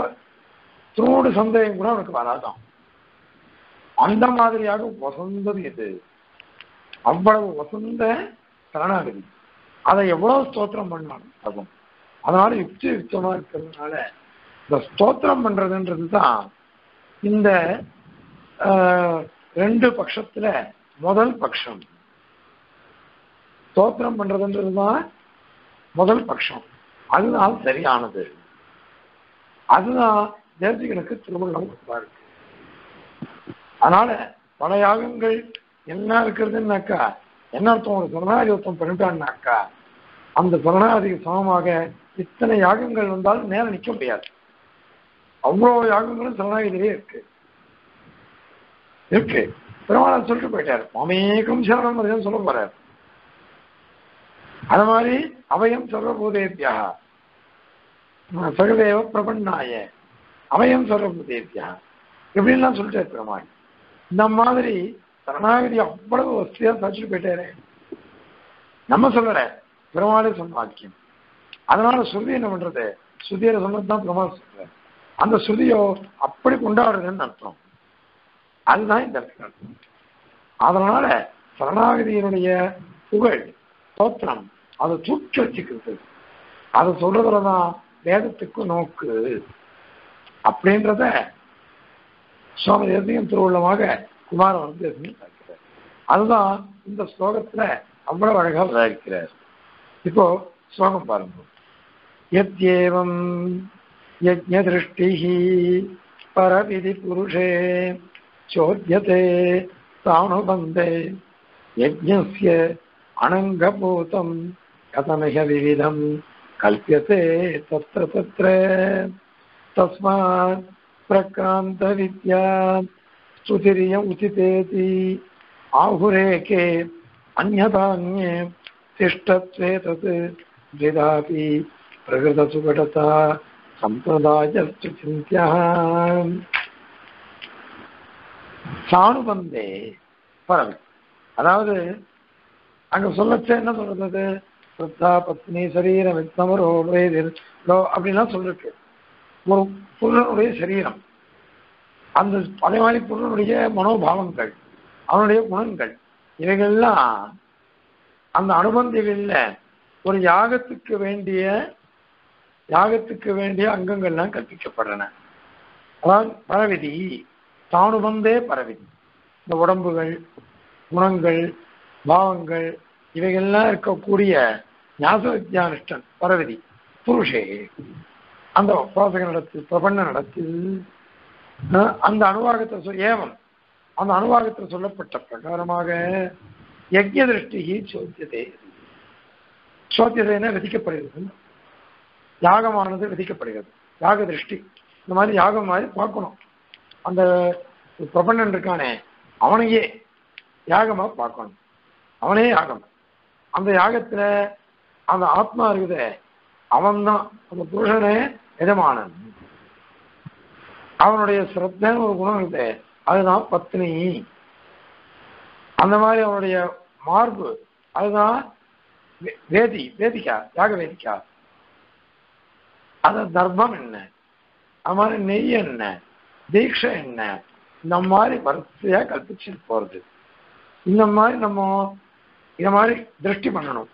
தூடு சந்தேகம் கூட அவனுக்கு வராதான் அந்த மாதிரியாக வசந்தது எது? அவ்வளவு வசந்த சரணாகதி. அதை எவ்வளவு ஸ்தோத்திரம் பண்ணாலும் ஆகும். அதனால யுக்தி யுக்தமா இருக்கிறதுனால இந்த ஸ்தோத்திரம் பண்றதுன்றது தான் இந்த ஆஹ், ரெண்டு பட்சத்துல முதல் பட்சம் ஸ்தோத்திரம் பண்றதுன்றது தான் முதல் பட்சம் அதுதான் சரியானது. அதுதான் தேசிகனுக்கு திருமணம் கொடுப்பாரு அதனால பல யாகங்கள் என்ன இருக்கிறதுன்னாக்கா என்ன அர்த்தம்? ஒரு சரணாதி ஒருத்தம் பண்ணிட்டான்னாக்கா அந்த சரணாதிக்கு சமமாக இத்தனை யாகங்கள் வந்தாலும் நேரம் நிற்க முடியாது. அவ்வளோ யாகங்களும் சரணாகிதிலே இருக்கு. இருக்கு. பெருமாள் சொல்லிட்டு போயிட்டாரு. மாமேகம் சரணம் அதையும் சொல்ல போறார். அது மாதிரி அவயம் சர்வபூதேபியா. சகதேவ பிரபன்னாய. அவயம் தேவியா இப்படின்லாம் சொல்லிட்டாரு பெருமாள் இந்த மாதிரி சரணாகதி அவ்வளவு வசதியா சாச்சிட்டு போயிட்டாரு நம்ம சொல்லல. பெருமாளே சொன்ன வாக்கியம். அதனால ஸ்ருதி என்ன பண்றது? ஸ்ருதியில சொன்னதுதான் பெருமாள் சொல்ற அந்த ஸ்ருதியோ அப்படி கொண்டாடுறதுன்னு அர்த்தம். அதுதான் இந்த அர்த்தம். அதனால சரணாகதியினுடைய புகழ் தோற்றம் அதை தூக்கி வச்சுக்கிறது. அதை சொல்றதுலதான் வேதத்துக்கு நோக்கு. அப்படின்றத சுவாமி நிர்ணயம் திருவுள்ளமாக குமாரன் வந்து பார்க்கிறார். அதுதான் இந்த ஸ்லோகத்துல அவ்வளவு அழகா விளையாடுகிறார் இப்போ ஸ்லோகம் பாருங்க. எத்யேவம் யஜ்ஞதிருஷ்டி பரவிதி புருஷே சோத்யதே தானுபந்தே யஜ்ஞஸ்ய அனங்கபூதம் கதமிக விவிதம் கல்பியதே தத்திர தத்திர तस्मात् प्रक्रान्तविद्या स्तुतिरिय उचितेति आहुरेके अन्यथान्ये तिष्ठत्वे तत् द्विधापि प्रकृतसुघटता सम्प्रदायस्तु चिन्त्यः சாணுபந்தே பறவை அதாவது அங்க சொல்லச்ச என்ன சொல்றது சுத்தா பத்னி சரீரம் வித்தமரோ வேதிரோ அப்படின்லாம் சொல்லிருக்கு ஒரு புருஷனுடைய சரீரம். அந்த அதே மாதிரி புருஷனுடைய மனோபாவங்கள் அவனுடைய குணங்கள் இவைகள்லாம் அந்த அனுபந்திகளில் ஒரு யாகத்துக்கு வேண்டிய யாகத்துக்கு வேண்டிய அங்கங்கள்லாம் கற்பிக்கப்படுறன அதாவது பரவிதி தானுபந்தே பரவிதி. இந்த உடம்புகள் குணங்கள் பாவங்கள் இவைகள்லாம் இருக்கக்கூடிய ஞாசவித்யானிஷ்டன் பரவிதி புருஷே. அந்த உபாசக நடத்தில் பிரபண்ண நடத்தில் அந்த அனுவாகத்தை சொல் ஏவம் அந்த அனுவாகத்தில் சொல்லப்பட்ட பிரகாரமாக யஜ்ய திருஷ்டி சோத்தியதே. சோத்தியதைன்னா விதிக்கப்படுகிறது. யாகமானது விதிக்கப்படுகிறது. யாக திருஷ்டி. இந்த மாதிரி யாகம் மாதிரி பார்க்கணும். அந்த பிரபண்ணன் இருக்கானே அவனையே யாகமாக பார்க்கணும். அவனே யாகம். அந்த யாகத்தில் அந்த ஆத்மா இருக்குதே அவன்தான். அந்த புருஷனே எஜமானன். அவனுடைய சிரத்தைன்னு ஒரு குணம் இருக்கு. அதுதான் பத்னி. அந்த மாதிரி அவனுடைய மார்பு. அதுதான் வேதி வேதிக்கா யாக வேதிக்கா அத தர்மம் என்ன? அது மாதிரி நெய் என்ன? தீட்சை என்ன? இந்த மாதிரி வரிசையா கல்பிச்சுட்டு போறது. இந்த மாதிரி நம்ம இந்த மாதிரி திருஷ்டி பண்ணணும்.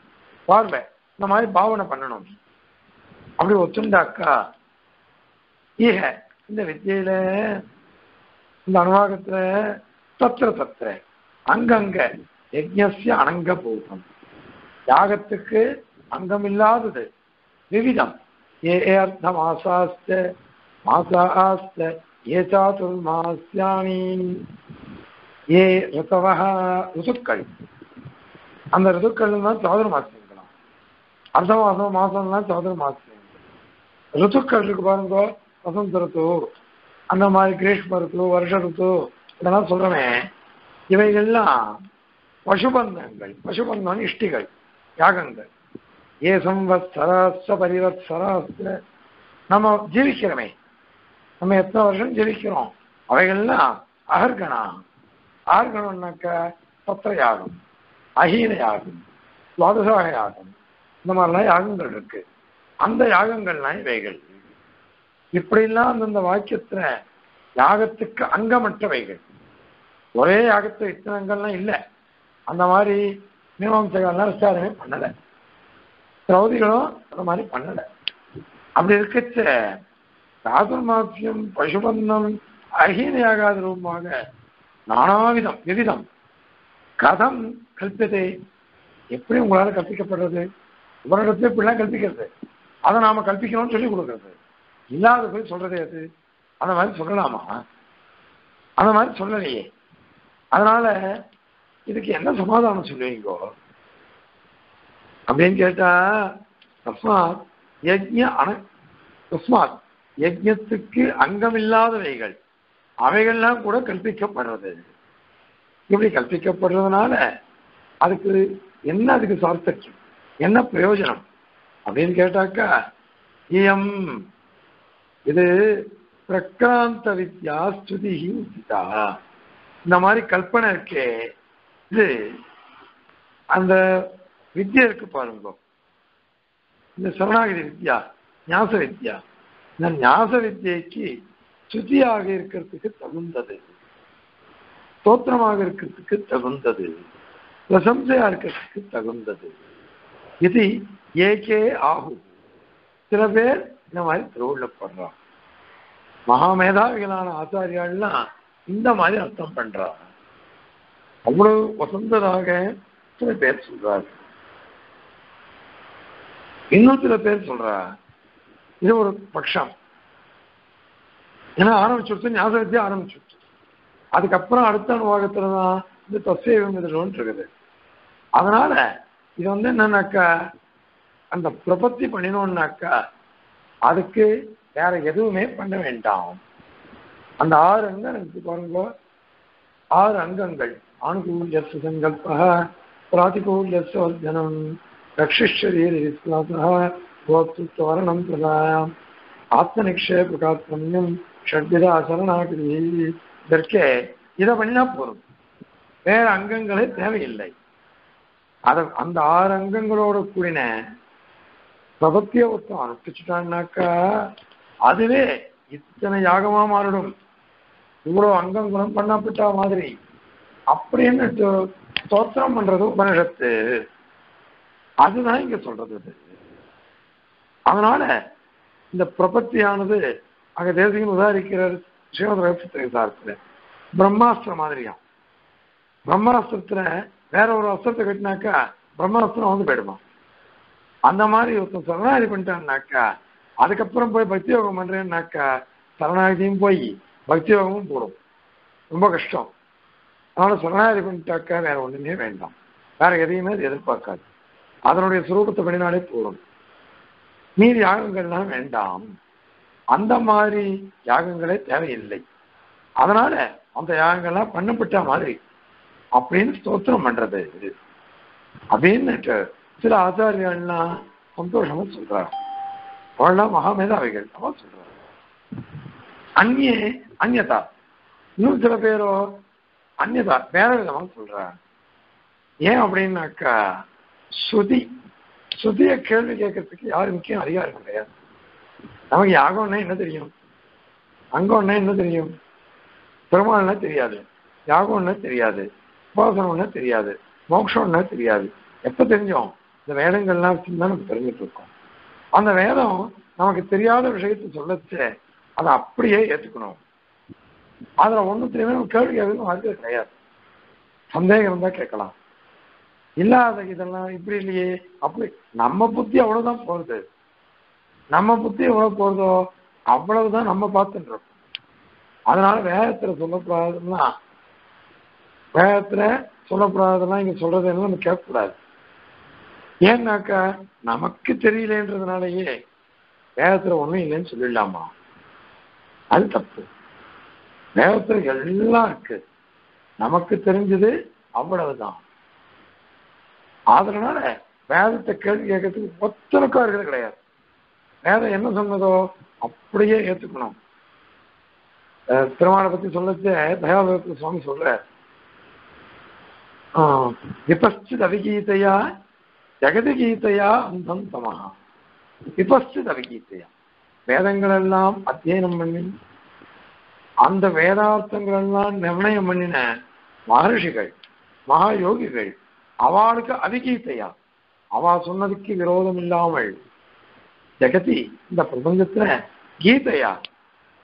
பார்வை. இந்த மாதிரி பாவனை பண்ணணும். அப்படி ஒத்துண்டாக்கா? ஈக இந்த வித்தியில இந்த அனுவாகத்துல தத்திர தத்திர அங்கங்க யஜ்ஞஸ்ய அனங்க பூதம். யாகத்துக்கு அங்கம் இல்லாதது விவிதம். ஏ ஏ அர்த்த மாசாஸ்த மாசாஸ்த ஏ சாதுர்மாஸ்யானி ஏ ரிதவः ருதுக்கள். அந்த ரிசுக்கள் தான் சோதர சாதுர்மாசியங்களாம் அர்த்த மாசம் மாசம்லாம் சோதர மாசம் ரிதுக்கள் இருக்கு பாருங்க வசந்த ரித்து அந்த மாதிரி கிரீஷ்ம ரித்து வருஷ ரித்து இதெல்லாம் சொல்றமே இவைகள்லாம் பசுபந்தங்கள் பசுபந்தம் இஷ்டிகள் யாகங்கள். ஏ சம்வத்சராஸ்த பரிவத்சராஸ்த நம்ம ஜீவிக்கிறோமே. நம்ம எத்தனை வருஷம் ஜீவிக்கிறோம்? அவைகள்லாம் அகர்கணா. ஆர்கணம்னாக்க சத்திர யாகம் அஹீன யாகம் துவாதசாக யாகம் இந்த மாதிரிலாம் யாகங்கள் இருக்கு. அந்த யாகங்கள்லாம் இவைகள். இப்படிலாம் அந்தந்த வாக்கியத்துல யாகத்துக்கு அங்கமற்றவைகள். ஒரே யாகத்துல இத்தனை அங்கம்லாம் இல்லை. அந்த மாதிரி மீமாம்சகர்லாம் விசாரணை பண்ணலை. திரௌதிகளும் அந்த மாதிரி பண்ணலை. அப்படி இருக்கச்ச சாதுர்மாசியம் பசுபந்தம் அகீனையாகாத ரூபமாக நானாவிதம் எவ்விதம்? கதம் கல்பியதை எப்படி உங்களால் கற்பிக்கப்படுறது? உங்களிடத்துல இப்படிலாம் கற்பிக்கிறது. அதை நாம கல்பிக்கணும்னு சொல்லி கொடுக்கறது. இல்லாத போய் சொல்றதே அது. அந்த மாதிரி சொல்லலாமா? அந்த மாதிரி சொல்லலையே. அதனால இதுக்கு என்ன சமாதானம் சொல்லுவீங்கோ? அப்படின்னு கேட்டா தஸ்மாத் யஜ்ய அண தஸ்மாத் யஜ்யத்துக்கு அங்கமில்லாதவைகள். அவைகள்லாம் கூட கற்பிக்கப்படுறது. இப்படி கற்பிக்கப்படுறதுனால அதுக்கு என்ன அதுக்கு சார்த்தக்கியம் என்ன பிரயோஜனம்? அப்படின்னு கேட்டாக்கா இயம். இது பிரக்ராந்த வித்யா ஸ்துதி உதிதா. இந்த மாதிரி கல்பனை இருக்கே. இது அந்த வித்யா இருக்கு பாருங்க. இந்த சரணாகதி வித்யா ஞாச வித்யா. இந்த ஞாச வித்யைக்கு சுத்தியாக இருக்கிறதுக்கு தகுந்தது. ஸ்தோத்திரமாக இருக்கிறதுக்கு தகுந்தது. பிரசம்சையா இருக்கிறதுக்கு தகுந்தது. இது ஏகே ஆகும் சில பேர் இந்த மாதிரி திருவுள்ளப்படுறான் மகாமேதாவிகளான ஆச்சாரியாள்லாம் இந்த மாதிரி அர்த்தம் பண்றாங்க. அவ்வளவு வசந்ததாக சில பேர் சொல்றாரு. இன்னும் சில பேர் சொல்றா இது ஒரு பட்சம். ஏன்னா ஆரம்பிச்சுடுச்சு ஞாபக வித்தியா ஆரம்பிச்சுடுச்சு. அதுக்கப்புறம் அடுத்த அனுபவத்துல தான் இந்த தசைவம் எதிரோன்னு இருக்குது. அதனால இது வந்து என்னன்னாக்கா அந்த பிரபத்தி பண்ணினோம்னாக்கா அதுக்கு வேற எதுவுமே பண்ண வேண்டாம். அந்த ஆறு அங்கம் இருக்கு பாருங்க. ஆறு அங்கங்கள். ஆணுகூல்ய சுசங்கல்பக பிராதிகூல்ய சுவர்ஜனம் ரக்ஷரீரீஸ்லாசக கோத்துவரணம் பிரதாயம். ஆத்மநிக்ஷய பிரகாத்மன்யம் ஷட்விதா சரணாகிரி இதற்கே இதை பண்ணினா போதும். வேற அங்கங்களே தேவையில்லை. அத அந்த ஆறு அங்கங்களோட கூடின பிரபத்திய ஒருத்தம் அனுஷ்டிச்சுட்டான்னாக்கா அதுவே இத்தனை யாகமா மாறிடும். இவ்வளவு அங்கங்களும் பண்ணப்பட்ட மாதிரி. அப்படின்னு ஸ்தோத்திரம் பண்றது உபனிஷத்து? அதுதான் இங்க சொல்றது அது அதனால இந்த பிரபத்தியானது அங்க தேசிகன் உதாரிக்கிறார் ஸ்ரீமத் ரகசியத்தில் பிரம்மாஸ்திரம் மாதிரியா பிரம்மாஸ்திரத்துல வேற ஒரு அஸ்திரத்தை கட்டினாக்கா பிரம்மாஸ்திரம் வந்து போயிடுமா? அந்த மாதிரி ஒருத்தன் சரணாகதி பண்ணிட்டான்னாக்கா அதுக்கப்புறம் போய் பக்தி யோகம் பண்றேன்னாக்கா சரணாகதியும் போய் பக்தி யோகமும் போடும். ரொம்ப கஷ்டம். அதனால சரணாகதி பண்ணிட்டாக்கா வேற ஒண்ணுமே வேண்டாம். வேற எதையுமே அது எதிர்பார்க்காது. அதனுடைய சுரூபத்தை பண்ணினாலே போடும் மீதி யாகங்கள்லாம் வேண்டாம். அந்த மாதிரி யாகங்களே தேவையில்லை. அதனால அந்த யாகங்கள்லாம் பண்ணப்பட்ட மாதிரி அப்படின்னு ஸ்தோத்திரம் பண்றது. அப்படின்னு சில ஆச்சாரியர்கள்லாம் சந்தோஷமா சொல்றாங்க. அவள்லாம் மகாமேதாவிகள் அவன் சொல்றாங்க. அந்நே அந்நதா இன்னும் சில பேரோ அந்நதா வேற விதமா சொல்றாங்க. ஏன் அப்படின்னாக்கா ஸ்ருதி ஸ்ருதிய கேள்வி கேட்கறதுக்கு யாருக்கும் அதிகாரம் கிடையாது. நமக்கு யாகம்னா என்ன தெரியும்? அங்கம்னா என்ன தெரியும்? பெருமாள்னா தெரியாது. யாகம்னா தெரியாது. உபாசனம்னா தெரியாது. மோக்ஷம்னா தெரியாது. எப்ப தெரிஞ்சோம்? இந்த வேதங்கள்லாம் வச்சுருந்தா நம்ம தெரிஞ்சுட்டு இருக்கோம். அந்த வேதம் நமக்கு தெரியாத விஷயத்தை சொல்லச்சு அதை அப்படியே ஏத்துக்கணும். அதுல ஒண்ணு தெரியுமே நம்ம கேள்வி கேட்கணும் அது கிடையாது. சந்தேகம் இருந்தா கேட்கலாம். இல்லாத இதெல்லாம் இப்படி இல்லையே அப்படி நம்ம புத்தி அவ்வளவுதான் போகிறது நம்ம புத்தி எவ்வளவு போறதோ அவ்வளவுதான் நம்ம பார்த்துட்டு இருக்கோம். அதனால வேதத்துல சொல்லக்கூடாதுன்னா வேதத்துல சொல்லக்கூடாதெல்லாம் இங்க சொல்றதெல்லாம் நம்ம கேட்கக்கூடாது. ஏன்னாக்கா நமக்கு தெரியலன்றதுனாலயே வேதத்துல ஒண்ணும் இல்லைன்னு சொல்லிடலாமா? அது தப்பு. வேதத்துல எல்லாம் இருக்கு. நமக்கு தெரிஞ்சது அவ்வளவுதான். அதனால வேதத்தை கேள்வி கேட்கறதுக்கு ஒத்தனுக்கும் இருக்கிறது கிடையாது. வேதம் என்ன சொன்னதோ அப்படியே ஏத்துக்கணும். திருமாலை பத்தி சொல்லச்சு தயாபுரத்து சுவாமி சொல்ற விபஸ்டித் அவிகீதையா ஜெகதிகீதையா? அந்தம் தமஹா விபஸ்டித் அவிகீதையா வேதங்கள் எல்லாம் அத்தியனம் பண்ணி அந்த வேதார்த்தங்கள் எல்லாம் நிர்ணயம் பண்ணின மகர்ஷிகள் மகா யோகிகள் அவளுக்கு அவிகீதையா அவ சொன்னதுக்கு விரோதம் இல்லாமல் ஜெகதி இந்த பிரபஞ்சத்துல கீதையா?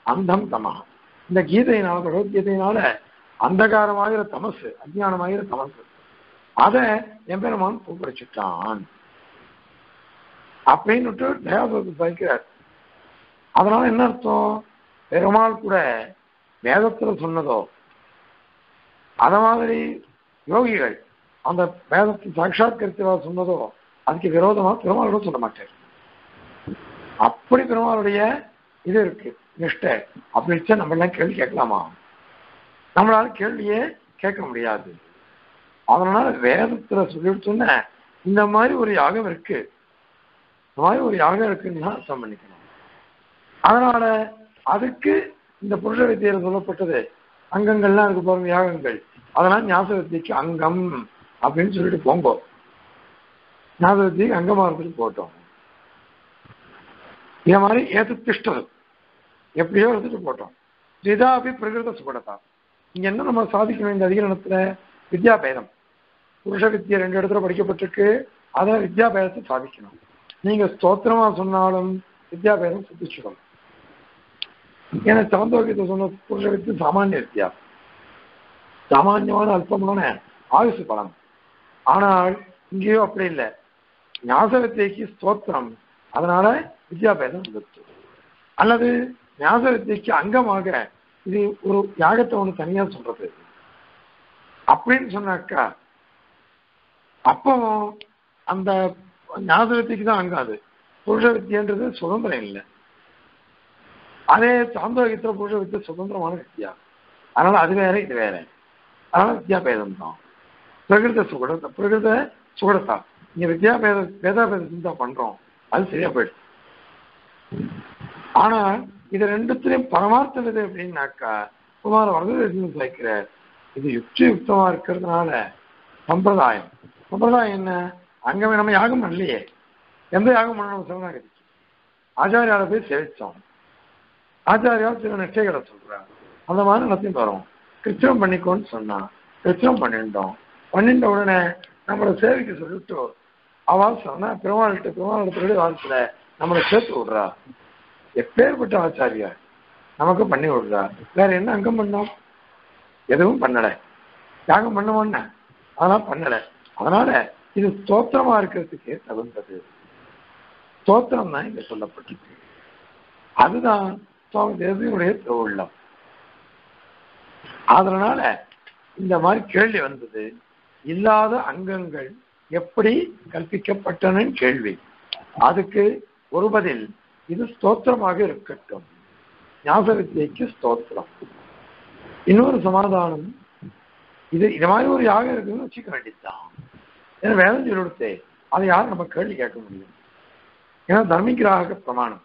அந்தம் தமகா. இந்த கீதையினால பகவத்கீதையினால அந்தகாரமாகிற தமசு அஜ்ஞானமாகிற தமசு. அத எம்பெருமான் பூப்படைச்சுட்டான் அப்படின்னுட்டு தயாபதி சாய்க்கிறார் அதனால என்ன அர்த்தம்? பெருமாள் கூட வேதத்துல சொன்னதோ அத மாதிரி யோகிகள் அந்த வேதத்தை சாட்சாத்கரித்தவா சொன்னதோ அதுக்கு விரோதமா பெருமாள் கூட சொல்ல மாட்டார். அப்படி பெருமாளுடைய இது இருக்கு நிஷ்டை. அப்படின்னு நம்ம எல்லாம் கேள்வி கேட்கலாமா? நம்மளால கேள்வியே கேட்க முடியாது. அதனால வேதத்துல சொல்லிட்டு சொன்ன இந்த மாதிரி ஒரு யாகம் இருக்கு. இந்த மாதிரி ஒரு யாகம் இருக்குன்னு தான் அர்த்தம் பண்ணிக்கணும். அதனால அதுக்கு இந்த புருஷ வித்தியில சொல்லப்பட்டது. அங்கங்கள்லாம் இருக்கு பாருங்க யாகங்கள். அதனால ஞாச வித்தியக்கு அங்கம் அப்படின்னு சொல்லிட்டு போங்கோ. ஞாச வித்தியக்கு அங்கமா இருந்துட்டு போட்டோம் இந்த மாதிரி ஏத்து திஷ்டது எப்படியோ இருந்துட்டு போட்டோம் இதாபி பிரகிருத சுபடத்தான் இங்க என்ன நம்ம சாதிக்கணும் இந்த அதிகரணத்துல? வித்யாபேதம். புருஷ வித்தியை ரெண்டு இடத்துல படிக்கப்பட்டிருக்கு. அதை வித்யாபேதத்தை சாதிக்கணும். நீங்க ஸ்தோத்திரமா சொன்னாலும் வித்யாபேதம் சித்திச்சுக்கணும். ஏன்னா சாந்தோக்கியத்தை சொன்ன புருஷ வித்து சாமானிய வித்தியா சாமானியமான அல்பமான ஆயுசு பலம் ஆனால் இங்கேயோ அப்படி இல்லை. ஞாச வித்தியைக்கு ஸ்தோத்திரம். அதனால வித்யாபேதம் வந்துருச்சு அல்லது ஞாச வித்தியைக்கு அங்கமாக இது ஒரு யாகத்தை ஒன்று தனியா சொல்றது. அப்படின்னு சொன்னாக்கா அப்போ அந்த ஞாபகத்துக்கு தான் அங்காது. புருஷ வித்தியன்றது சுதந்திரம் இல்லை. அதே சாந்தோகத்துல புருஷ வித்திய சுதந்திரமான வித்தியா. அதனால அது வேற இது வேற. அதனால வித்தியாபேதம் தான் பிரகிருத சுகடத்தை பிரகிருத சுகடத்தா இங்க வித்தியாபேத வேதாபேத சிந்தா பண்றோம். அது சரியா போயிடுச்சு ஆனா இது ரெண்டுத்திலையும் பரமார்த்தம் எது அப்படின்னாக்கா குமார வரதேசம் சேர்க்கிற இது யுக்தி யுக்தமா இருக்கிறதுனால சம்பிரதாயம். சம்பிரதாயம் என்ன? அங்க நம்ம யாகம் பண்ணலையே. எந்த யாகம் பண்ணணும்? சரணாகதி. ஆச்சாரியால போய் சேவிச்சோம். ஆச்சாரியா சில நிஷ்டைகளை சொல்றாரு. அந்த மாதிரி நடத்திட்டு வரும் கிருஷ்ணம் பண்ணிக்கோன்னு சொன்னா கிருஷ்ணம் பண்ணிட்டோம். பண்ணிட்ட உடனே நம்மளை சேவைக்கு சொல்லிட்டு அவள் சொன்னா பெருமாள்கிட்ட பெருமாள் வாழ்த்துல நம்மளை சேர்த்து விடுறா. எப்பேற்பட்ட ஆச்சாரியா? நமக்கு பண்ணி விடுறா வேற என்ன அங்கம் பண்ணோம்? எதுவும் பண்ணல. யாகம் பண்ண அதெல்லாம் பண்ணல. அதனால இது ஸ்தோத்திரமா இருக்கிறதுக்கு தகுந்தது. ஸ்தோத்திரம் தான் இங்க சொல்லப்பட்டிருக்கு. அதுதான் சோக தேவதையுடைய திருவுள்ளம். அதனால இந்த மாதிரி கேள்வி வந்தது. இல்லாத அங்கங்கள் எப்படி கற்பிக்கப்பட்டன கேள்வி. அதுக்கு ஒரு பதில் இது ஸ்தோத்திரமாக இருக்கட்டும். ஞாச வித்தியைக்கு ஸ்தோத்திரம். இன்னொரு சமாதானம் இது இது மாதிரி ஒரு யாகம் இருக்குன்னு வச்சுக்க வேண்டியதுதான். ஏன்னா வேதம் சொல்லிடுத்தே அதை யாரும் நம்ம கேள்வி கேட்க முடியும். ஏன்னா தர்மிகிராக பிரமாணம்.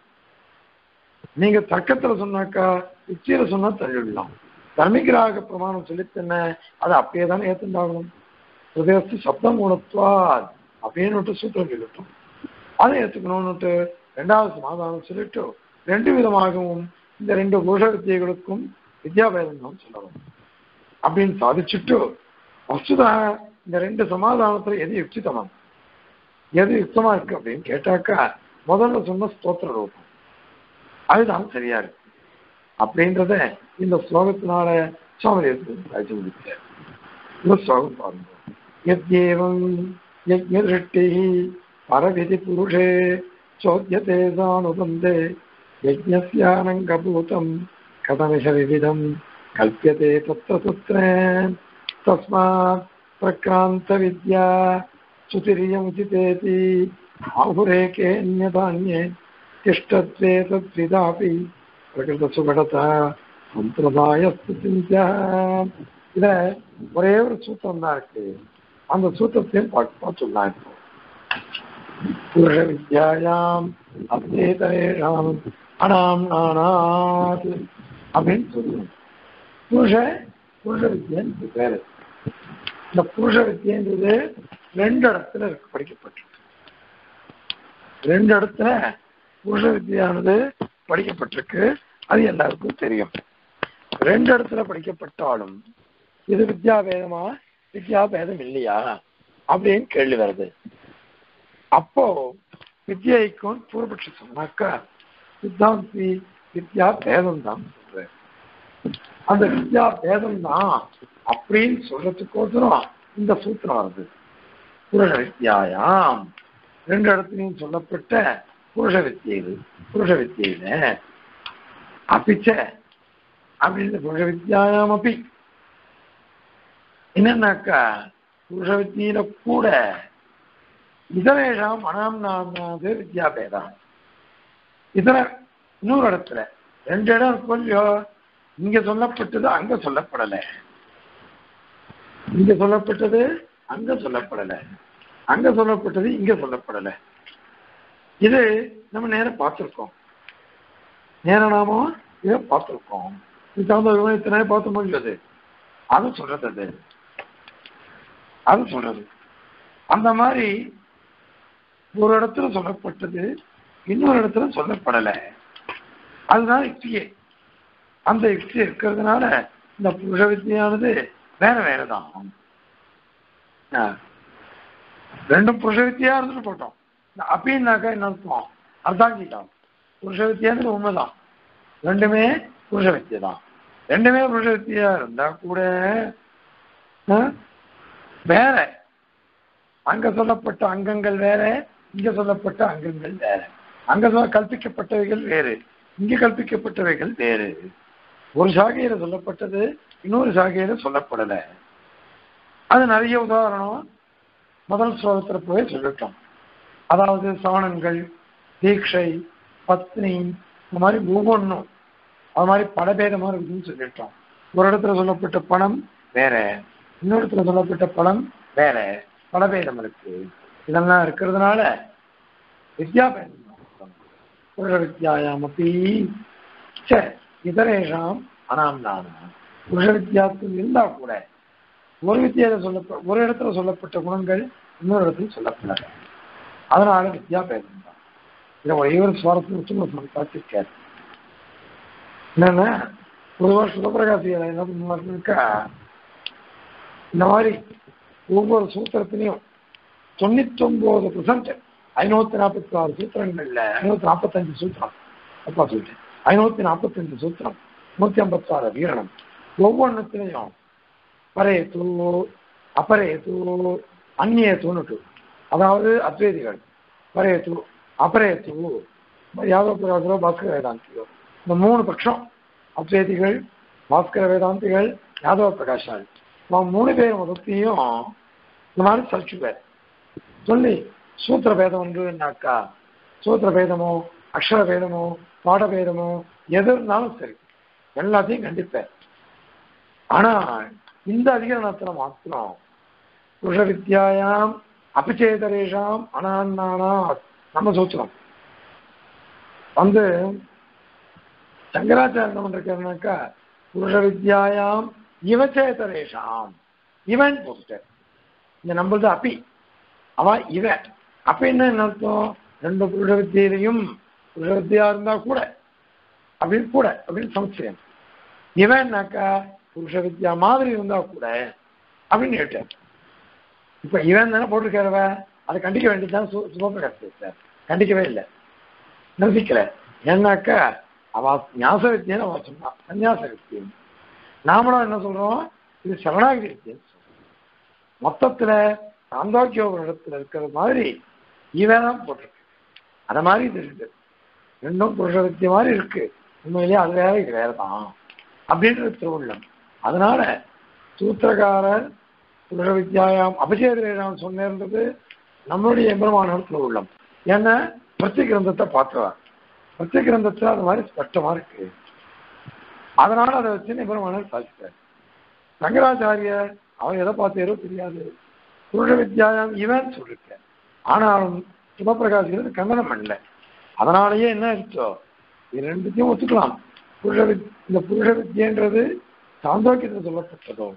நீங்க தர்க்கத்துல சொன்னாக்கா யுக்தியில சொன்னா தள்ளிவிடலாம் தர்மிகிராக பிரமாணம் சொல்லித்தன அதை அப்படியே தானே ஏத்துண்டாகணும். ஹிருதயத்து சப்தம் குணத்வாத் அப்படின்னு சூத்திரம் சொல்லிட்டோம். அதை ஏத்துக்கணும்னுட்டு ரெண்டாவது சமாதானம் சொல்லிட்டு ரெண்டு விதமாகவும் இந்த ரெண்டு புருஷ வித்தியைகளுக்கும் வித்யாபேதம் தான் சொல்லணும் அப்படின்னு சாதிச்சுட்டு வஸ்துதாக இந்த ரெண்டு சமாதானத்துல எது யுக்திதமா எது யுக்தமா இருக்கு அப்படின்னு கேட்டாக்கா முதல்ல சொன்ன ஸ்தோத்திர ரூபம். அதுதான் சரியா இருக்கு. அப்படின்றத இந்த ஸ்லோகத்தினால சுவாமி காய்ச்சி முடித்தார் இந்த ஸ்லோகம் பாருங்க. எத் ஏவம் யஜ்யதிருஷ்டி பரவிதி புருஷே चोद्यते सानुबन्धे यज्ञस्यानङ्गभूतं कथमिष विविधं कल्प्यते तत्र तत्र तस्मात् प्रक्रान्तविद्या श्रुतिरियमुचितेति आहुरेकेऽन्यधान्ये तिष्ठत्वे तद्विदापि प्रकृतसुघटता சம்பிரதாயஸ்து சிந்தியா இத ஒரே ஒரு சூத்திரம் தான் இருக்கு அந்த சூத்திரத்தையும் பார்க்க சொல்லலாம் இப்போ புருஷ வித்யாயாம் அத்தேதரேஷாம் அனாம் நானாத் அப்படின்னு சொல்லணும் புருஷ புருஷ வித்யன்னு பேரு இந்த புருஷ வித்யன்றது ரெண்டு இடத்துல இருக்கு படிக்கப்பட்டிருக்கு. ரெண்டு இடத்துல புருஷ வித்யானது படிக்கப்பட்டிருக்கு. அது எல்லாருக்கும் தெரியும். ரெண்டு இடத்துல படிக்கப்பட்டாலும் இது வித்யாபேதமா வித்யாபேதம் இல்லையா அப்படின்னு கேள்வி வருது. அப்போ வித்யைக்கும் பூர்வபட்சம் சொன்னாக்கா சித்தாந்தி வித்யா பேதம் தான் சொல்றேன். அந்த வித்யா பேதம் தான் அப்படின்னு சொல்றதுக்கோசரம் இந்த சூத்திரம் வருது. புருஷ வித்யாயாம். ரெண்டு இடத்துலையும் சொல்லப்பட்ட புருஷ வித்தியை இது புருஷ வித்தியில அப்பிச்ச அப்படின்னு புருஷ வித்தியாயாம் அப்பி என்னன்னாக்கா புருஷ வித்தியில கூட இதரேஷாம் அனாம் நாமாது வித்யாபேதம். இதர இன்னொரு இடத்துல ரெண்டு இடம் இருக்கும் இல்லையோ? இங்க சொல்லப்பட்டது அங்க சொல்லப்படல. இங்க சொல்லப்பட்டது அங்க சொல்லப்படல. அங்க சொல்லப்பட்டது இங்க சொல்லப்படல. இது நம்ம நேரம் பார்த்துருக்கோம். நேர நாம இதை பார்த்துருக்கோம். இது தகுந்த விவரத்தினே பார்த்து முடியாது அது சொல்றது அது. அது சொல்றது. அந்த மாதிரி ஒரு இடத்துல சொல்லப்பட்டது இன்னொரு இடத்துல சொல்லப்படலை. அதுதான் யுக்தியே அந்த யுக்தி இருக்கிறதுனால இந்த புருஷ வித்தியானது வேற வேறதான். தான் ரெண்டும் புருஷ வித்தியா இருந்துட்டு போட்டோம். இந்த அப்படின்னாக்கா என்ன அர்த்தம்? அர்த்தாங்கிட்டான் புருஷ வித்தியாங்கிறது உண்மைதான். ரெண்டுமே புருஷ வித்தியை தான் ரெண்டுமே புருஷ வித்தியா இருந்தா கூட வேற. அங்க சொல்லப்பட்ட அங்கங்கள் வேற இங்க சொல்லப்பட்ட அங்கங்கள் வேற. அங்க கற்பிக்கப்பட்டவைகள் வேறு. இங்க கற்பிக்கப்பட்டவைகள் வேறு. ஒரு சாகையில சொல்லப்பட்டது இன்னொரு சாகையில சொல்லப்படல. அது நிறைய உதாரணம் முதல் ஸ்லோகத்துல போய் சொல்லிட்டோம். அதாவது சவணங்கள் தீட்சை பத்னி இந்த மாதிரி ஒவ்வொன்றும் அது மாதிரி பலபேதமா இருக்குதுன்னு சொல்லிட்டோம். ஒரு இடத்துல சொல்லப்பட்ட பணம் வேற. இன்னொரு இடத்துல சொல்லப்பட்ட பணம் வேற. பலபேதம் இருக்கு. இதெல்லாம் இருக்கிறதுனால வித்யாபேதம் புருஷ வித்யாயாம் அப்படி இதரேஷாம் அனாம்னான புருஷ வித்தியாசம் இருந்தா கூட ஒரு வித்தியால சொல்லப்ப ஒரு இடத்துல சொல்லப்பட்ட குணங்கள் இன்னொரு இடத்துல சொல்லப்படாது. அதனால வித்யாபேதம் தான். இதை ஒரே ஒரு சுவாரஸ்யம் பார்த்துருக்காரு என்னன்னா பொதுவாக சுதப்பிரகாசிகளை என்ன பண்ணுவாருனாக்கா இந்த மாதிரி ஒவ்வொரு சூத்திரத்திலையும் தொண்ணூத்தி ஒன்பது பர்சன்ட் ஐநூத்தி நாற்பத்தி ஆறு சூத்திரங்கள்ல ஐநூத்தி நாற்பத்தஞ்சு சூத்திரம். அப்பா சொல்லிட்டேன். ஐநூத்தி நாற்பத்தஞ்சு சூத்திரம் நூத்தி ஐம்பத்தி ஆறு வீரணம் ஒவ்வொன்றுத்திலையும் தூ அபரேத்து தூணுட்டு அதாவது அத்வேதிகள் பரையத்து அபரேத்து யாதவ பிரகாசரோ பாஸ்கர வேதாந்தியோ. இந்த மூணு பட்சம் அத்வேதிகள் பாஸ்கர வேதாந்திகள் யாதவ பிரகாஷால். மூணு பேர் மதத்தையும் இந்த மாதிரி சலிச்சுப்பார் சொல்லி சூத்திர பேதம் உண்டுனாக்கா சூத்திர பேதமோ அக்ஷர பேதமோ பாடபேதமோ எது இருந்தாலும் சரி எல்லாத்தையும் கண்டிப்பேன். ஆனா இந்த அதிகரணத்துல மாத்திரம் புருஷ வித்யாயாம் அபிச்சேதரேஷாம் அனான்னானா நம்ம சூத்திரம். வந்து சங்கராச்சாரியம் பண்றாருனாக்கா புருஷ வித்யாயாம் இவச்சேதரேஷாம் இவன் போட்டு இந்த நம்மளது அப்பி அவன் இவன். அப்ப என்ன அர்த்தம்? ரெண்டு புருஷ புருஷவத்தியா புருஷ வித்தியா இருந்தா கூட அப்படின்னு கூட அப்படின்னு சமச்சயம் இவன்னாக்கா புருஷ வித்யா மாதிரி இருந்தா கூட அப்படின்னு கேட்டேன். இப்ப இவன் தானே போட்டிருக்கிறவ? அதை கண்டிக்க வேண்டியதுதான் சு சுபப்பிரகாஷ் சார். கண்டிக்கவே இல்லை. நிரசிக்கல ஏன்னாக்கா அவ ஞாச வித்தியன்னு அவன் சொன்னான் சன்னியாச வித்தியம் நாமளும் என்ன சொல்றோம்? இது சரணாகதி வித்தியம். மொத்தத்துல சாந்தோக்கியோக இடத்துல இருக்கிற மாதிரி இவன் தான் போட்டிருக்கு. அத மாதிரி இது இருக்கு. ரெண்டும் புருஷ மாதிரி இருக்கு. உண்மையிலேயே அது வேற இது வேற தான் அப்படின்றது திருவள்ளம். அதனால சூத்திரக்காரர் புருஷ வித்யாயாம் அபிஷேகம் சொன்னேன்றது நம்மளுடைய எம்பெருமான திருவுள்ளம். ஏன்னா பிரத்ய கிரந்தத்தை பார்த்துவார் பிரத்ய கிரந்தத்தில் அது மாதிரி ஸ்பஷ்டமா இருக்கு. அதனால அதை வச்சு எம்பெருமான சாதிச்சார் சங்கராச்சாரியர் அவன் எதை பார்த்தாரோ தெரியாது. புருஷ வித்யாயம் இவன் சொல்லிருக்க ஆனாலும் சிவபிரகாசிகள் கண்டனம் பண்ணல. அதனாலேயே என்ன ஆயிடுச்சோ? இது ரெண்டுத்தையும் ஒத்துக்கலாம். புருஷ வித் இந்த புருஷ வித்யன்றது சாந்தோக்கியத்தில் சொல்லப்பட்டதோ?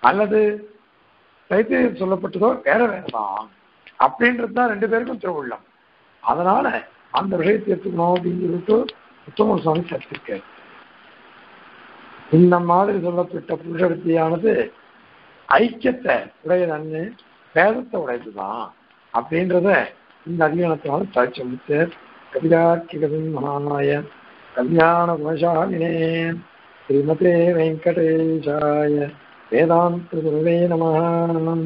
அல்லது சைத்தியத்தில் சொல்லப்பட்டதோ? வேற வேறதான். அப்படின்றது தான் ரெண்டு பேருக்கும் திருவுள்ளம். அதனால அந்த விஷயத்தை எடுத்துக்கணும் அப்படின்னு சொல்லிட்டு உத்தம சுவாமி சேர்த்திருக்காரு இந்த மாதிரி சொல்லப்பட்ட புருஷ வித்தியானது ஐக்கியத்தை உடையதன்னு வேதத்தை உடையதுதான். அப்படின்றத இந்த அதிகாரத்தினால தாய்ச்சி முடித்து கவிதாக்கிகவின் மகாநாய கல்யாண குணசாலினே ஸ்ரீமதே வெங்கடேஷாய வேதாந்த குருவே நம.